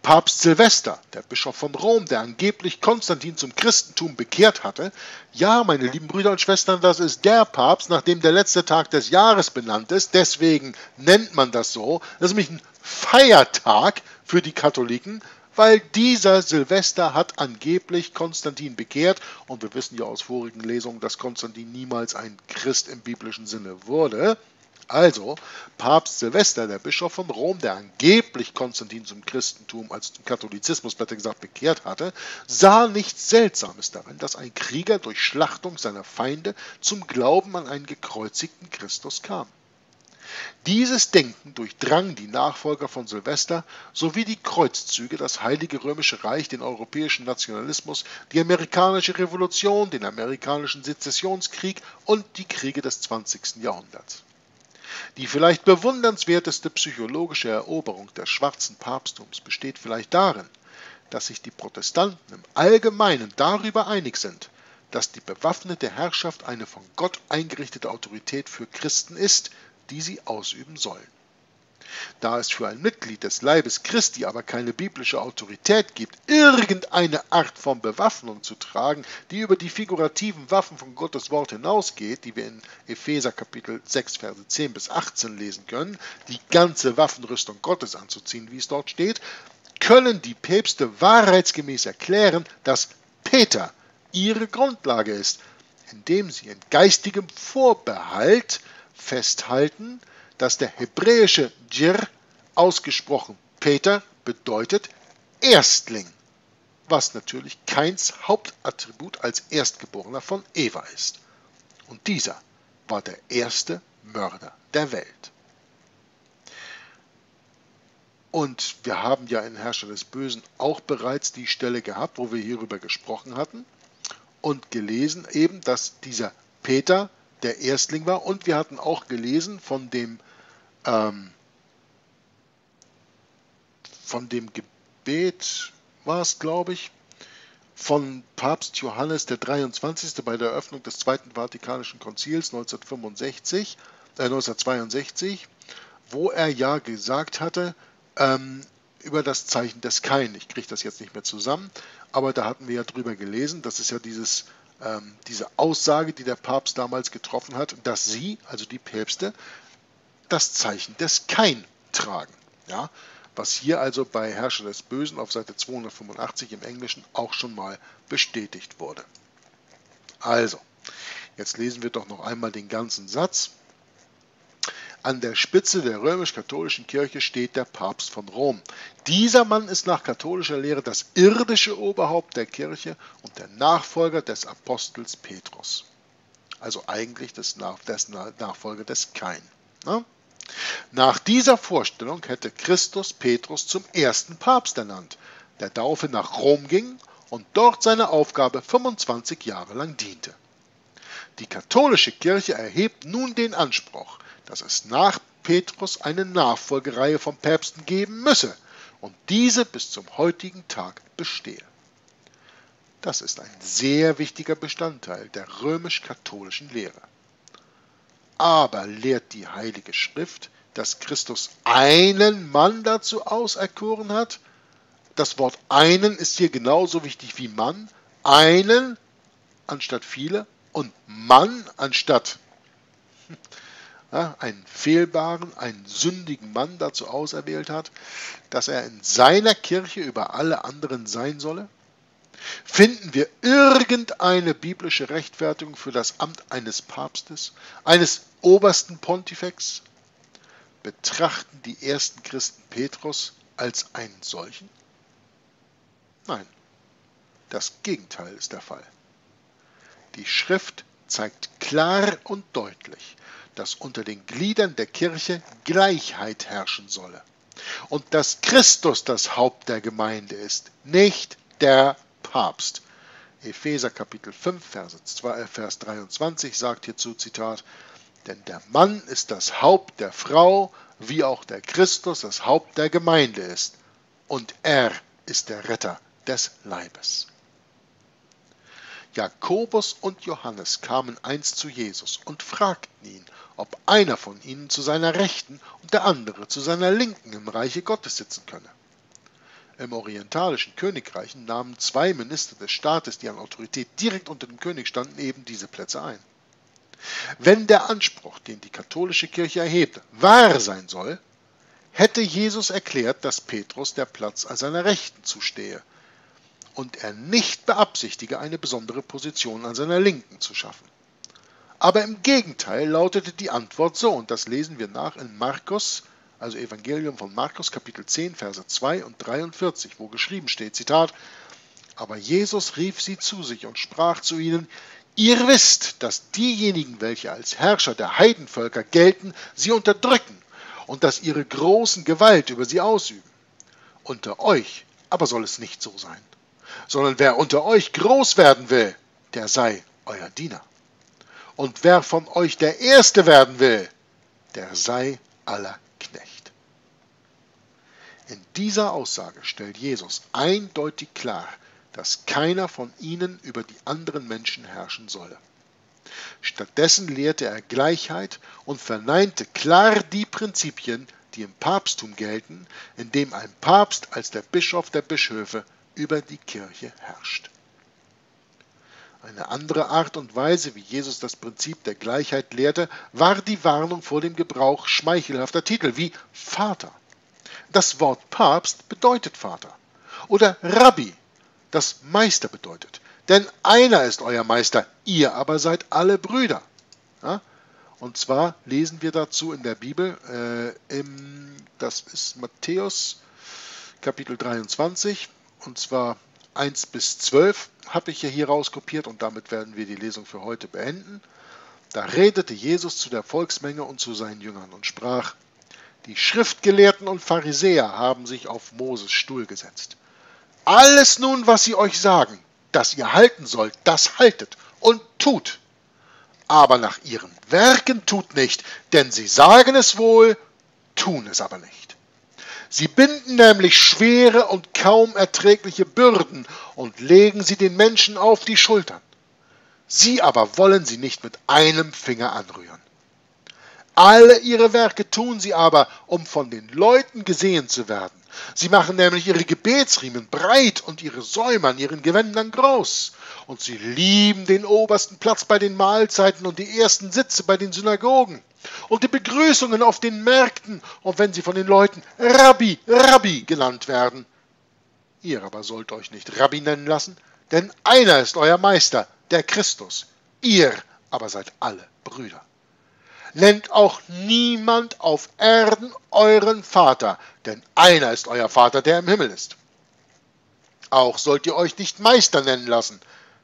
Papst Silvester, der Bischof von Rom, der angeblich Konstantin zum Christentum bekehrt hatte, ja, meine lieben Brüder und Schwestern, das ist der Papst, nach dem der letzte Tag des Jahres benannt ist, deswegen nennt man das so, das ist nämlich ein Feiertag für die Katholiken, weil dieser Silvester hat angeblich Konstantin bekehrt und wir wissen ja aus vorigen Lesungen, dass Konstantin niemals ein Christ im biblischen Sinne wurde. Also, Papst Silvester, der Bischof von Rom, der angeblich Konstantin zum Christentum, also zum Katholizismus besser gesagt, bekehrt hatte, sah nichts Seltsames darin, dass ein Krieger durch Schlachtung seiner Feinde zum Glauben an einen gekreuzigten Christus kam. Dieses Denken durchdrang die Nachfolger von Silvester sowie die Kreuzzüge, das Heilige Römische Reich, den europäischen Nationalismus, die amerikanische Revolution, den amerikanischen Sezessionskrieg und die Kriege des 20. Jahrhunderts. Die vielleicht bewundernswerteste psychologische Eroberung des schwarzen Papsttums besteht vielleicht darin, dass sich die Protestanten im Allgemeinen darüber einig sind, dass die bewaffnete Herrschaft eine von Gott eingerichtete Autorität für Christen ist, die sie ausüben sollen. Da es für ein Mitglied des Leibes Christi aber keine biblische Autorität gibt, irgendeine Art von Bewaffnung zu tragen, die über die figurativen Waffen von Gottes Wort hinausgeht, die wir in Epheser Kapitel 6, Verse 10 bis 18 lesen können, die ganze Waffenrüstung Gottes anzuziehen, wie es dort steht, können die Päpste wahrheitsgemäß erklären, dass Peter ihre Grundlage ist, indem sie in geistigem Vorbehalt festhalten, dass der hebräische Djir, ausgesprochen Peter, bedeutet Erstling, was natürlich Keins Hauptattribut als Erstgeborener von Eva ist. Und dieser war der erste Mörder der Welt. Und wir haben ja in Herrscher des Bösen auch bereits die Stelle gehabt, wo wir hierüber gesprochen hatten und gelesen eben, dass dieser Peter der Erstling war. Und wir hatten auch gelesen von dem, ähm, von dem Gebet, war es, glaube ich, von Papst Johannes der 23. bei der Eröffnung des Zweiten Vatikanischen Konzils 1965, äh, 1962, wo er ja gesagt hatte, ähm, über das Zeichen des Kain. Ich kriege das jetzt nicht mehr zusammen, aber da hatten wir ja drüber gelesen. Das ist ja dieses ähm, diese Aussage, die der Papst damals getroffen hat, dass sie, also die Päpste, das Zeichen des Kain tragen. Ja? Was hier also bei Herrscher des Bösen auf Seite 285 im Englischen auch schon mal bestätigt wurde. Also, jetzt lesen wir doch noch einmal den ganzen Satz. An der Spitze der römisch-katholischen Kirche steht der Papst von Rom. Dieser Mann ist nach katholischer Lehre das irdische Oberhaupt der Kirche und der Nachfolger des Apostels Petrus. also eigentlich des, des Nachfolger des Kain. Na? Nach dieser Vorstellung hätte Christus Petrus zum ersten Papst ernannt, der daraufhin nach Rom ging und dort seine Aufgabe 25 Jahre lang diente. Die katholische Kirche erhebt nun den Anspruch, dass es nach Petrus eine Nachfolgereihe von Päpsten geben müsse und diese bis zum heutigen Tag bestehe. Das ist ein sehr wichtiger Bestandteil der römisch-katholischen Lehre. Aber lehrt die Heilige Schrift, dass Christus einen Mann dazu auserkoren hat? Das Wort einen ist hier genauso wichtig wie Mann. Einen anstatt viele und Mann anstatt ja, einen fehlbaren, einen sündigen Mann dazu auserwählt hat, dass er in seiner Kirche über alle anderen sein solle? Finden wir irgendeine biblische Rechtfertigung für das Amt eines Papstes, eines obersten Pontifex? Betrachten die ersten Christen Petrus als einen solchen? Nein, das Gegenteil ist der Fall. Die Schrift zeigt klar und deutlich, dass unter den Gliedern der Kirche Gleichheit herrschen solle und dass Christus das Haupt der Gemeinde ist, nicht der Papst. Epheser Kapitel 5, Vers, 2, Vers 23 sagt hierzu Zitat, denn der Mann ist das Haupt der Frau, wie auch der Christus das Haupt der Gemeinde ist, und er ist der Retter des Leibes. Jakobus und Johannes kamen einst zu Jesus und fragten ihn, ob einer von ihnen zu seiner Rechten und der andere zu seiner Linken im Reiche Gottes sitzen könne. Im orientalischen Königreichen nahmen zwei Minister des Staates, die an Autorität direkt unter dem König standen, eben diese Plätze ein. Wenn der Anspruch, den die katholische Kirche erhebt, wahr sein soll, hätte Jesus erklärt, dass Petrus der Platz an seiner Rechten zustehe und er nicht beabsichtige, eine besondere Position an seiner Linken zu schaffen. Aber im Gegenteil lautete die Antwort so, und das lesen wir nach in Markus also Evangelium von Markus Kapitel 10, Verse 2 und 43, wo geschrieben steht, Zitat, aber Jesus rief sie zu sich und sprach zu ihnen, Ihr wisst, dass diejenigen, welche als Herrscher der Heidenvölker gelten, sie unterdrücken und dass ihre großen Gewalt über sie ausüben. Unter euch aber soll es nicht so sein, sondern wer unter euch groß werden will, der sei euer Diener. Und wer von euch der Erste werden will, der sei aller Knecht. In dieser Aussage stellt Jesus eindeutig klar, dass keiner von ihnen über die anderen Menschen herrschen solle. Stattdessen lehrte er Gleichheit und verneinte klar die Prinzipien, die im Papsttum gelten, indem ein Papst als der Bischof der Bischöfe über die Kirche herrscht. Eine andere Art und Weise, wie Jesus das Prinzip der Gleichheit lehrte, war die Warnung vor dem Gebrauch schmeichelhafter Titel wie Vater. Das Wort Papst bedeutet Vater. Oder Rabbi, das Meister bedeutet. Denn einer ist euer Meister, ihr aber seid alle Brüder. Ja? Und zwar lesen wir dazu in der Bibel, äh, im, das ist Matthäus Kapitel 23, und zwar 1 bis 12 habe ich ja hier rauskopiert und damit werden wir die Lesung für heute beenden. Da redete Jesus zu der Volksmenge und zu seinen Jüngern und sprach, die Schriftgelehrten und Pharisäer haben sich auf Moses Stuhl gesetzt. Alles nun, was sie euch sagen, dass ihr halten sollt, das haltet und tut. Aber nach ihren Werken tut nicht, denn sie sagen es wohl, tun es aber nicht. Sie binden nämlich schwere und kaum erträgliche Bürden und legen sie den Menschen auf die Schultern. Sie aber wollen sie nicht mit einem Finger anrühren. Alle ihre Werke tun sie aber, um von den Leuten gesehen zu werden. Sie machen nämlich ihre Gebetsriemen breit und ihre Säume an ihren Gewändern groß. Und sie lieben den obersten Platz bei den Mahlzeiten und die ersten Sitze bei den Synagogen und die Begrüßungen auf den Märkten und wenn sie von den Leuten Rabbi, Rabbi genannt werden. Ihr aber sollt euch nicht Rabbi nennen lassen, denn einer ist euer Meister, der Christus. Ihr aber seid alle Brüder. Nennt auch niemand auf Erden euren Vater, denn einer ist euer Vater, der im Himmel ist. Auch sollt ihr euch nicht Meister nennen lassen,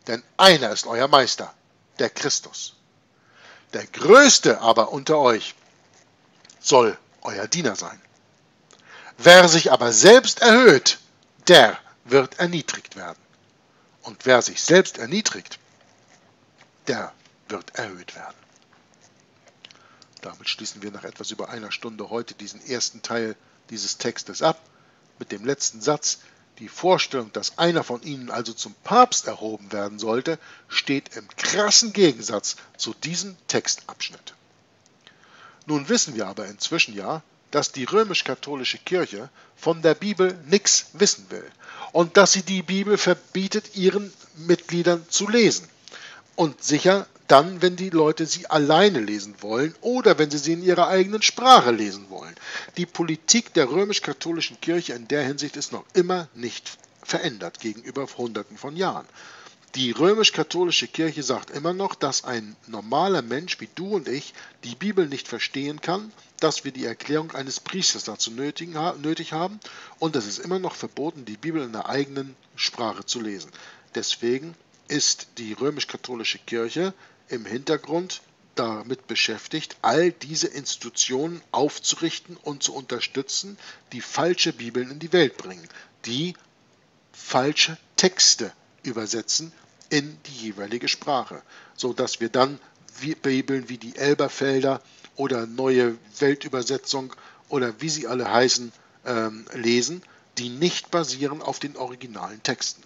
denn einer ist euer Meister, der Christus. Der Größte aber unter euch soll euer Diener sein. Wer sich aber selbst erhöht, der wird erniedrigt werden. Und wer sich selbst erniedrigt, der wird erhöht werden. Damit schließen wir nach etwas über einer Stunde heute diesen ersten Teil dieses Textes ab mit dem letzten Satz. Die Vorstellung, dass einer von ihnen also zum Papst erhoben werden sollte, steht im krassen Gegensatz zu diesem Textabschnitt. Nun wissen wir aber inzwischen ja, dass die römisch-katholische Kirche von der Bibel nichts wissen will und dass sie die Bibel verbietet, ihren Mitgliedern zu lesen. Und sicher dann, wenn die Leute sie alleine lesen wollen oder wenn sie sie in ihrer eigenen Sprache lesen wollen. Die Politik der römisch-katholischen Kirche in der Hinsicht ist noch immer nicht verändert gegenüber Hunderten von Jahren. Die römisch-katholische Kirche sagt immer noch, dass ein normaler Mensch wie du und ich die Bibel nicht verstehen kann, dass wir die Erklärung eines Priesters dazu nötig haben und es ist immer noch verboten, die Bibel in der eigenen Sprache zu lesen. Deswegen ist die römisch-katholische Kirche im Hintergrund damit beschäftigt, all diese Institutionen aufzurichten und zu unterstützen, die falsche Bibeln in die Welt bringen, die falsche Texte übersetzen in die jeweilige Sprache, so dass wir dann Bibeln wie die Elberfelder oder neue Weltübersetzung oder wie sie alle heißen ähm, lesen, die nicht basieren auf den originalen Texten.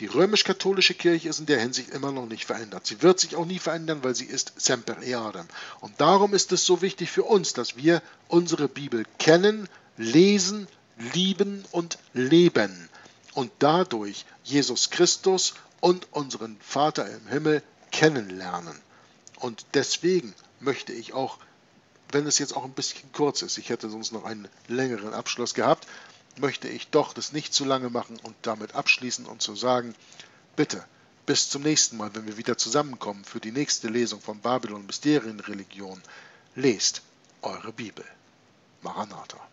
Die römisch-katholische Kirche ist in der Hinsicht immer noch nicht verändert. Sie wird sich auch nie verändern, weil sie ist semper eadem. Und darum ist es so wichtig für uns, dass wir unsere Bibel kennen, lesen, lieben und leben und dadurch Jesus Christus und unseren Vater im Himmel kennenlernen. Und deswegen möchte ich auch, wenn es jetzt auch ein bisschen kurz ist, ich hätte sonst noch einen längeren Abschluss gehabt, möchte ich doch das nicht zu lange machen und damit abschließen und zu sagen, bitte, bis zum nächsten Mal, wenn wir wieder zusammenkommen für die nächste Lesung von Babylon Mysterienreligion, lest eure Bibel. Maranatha.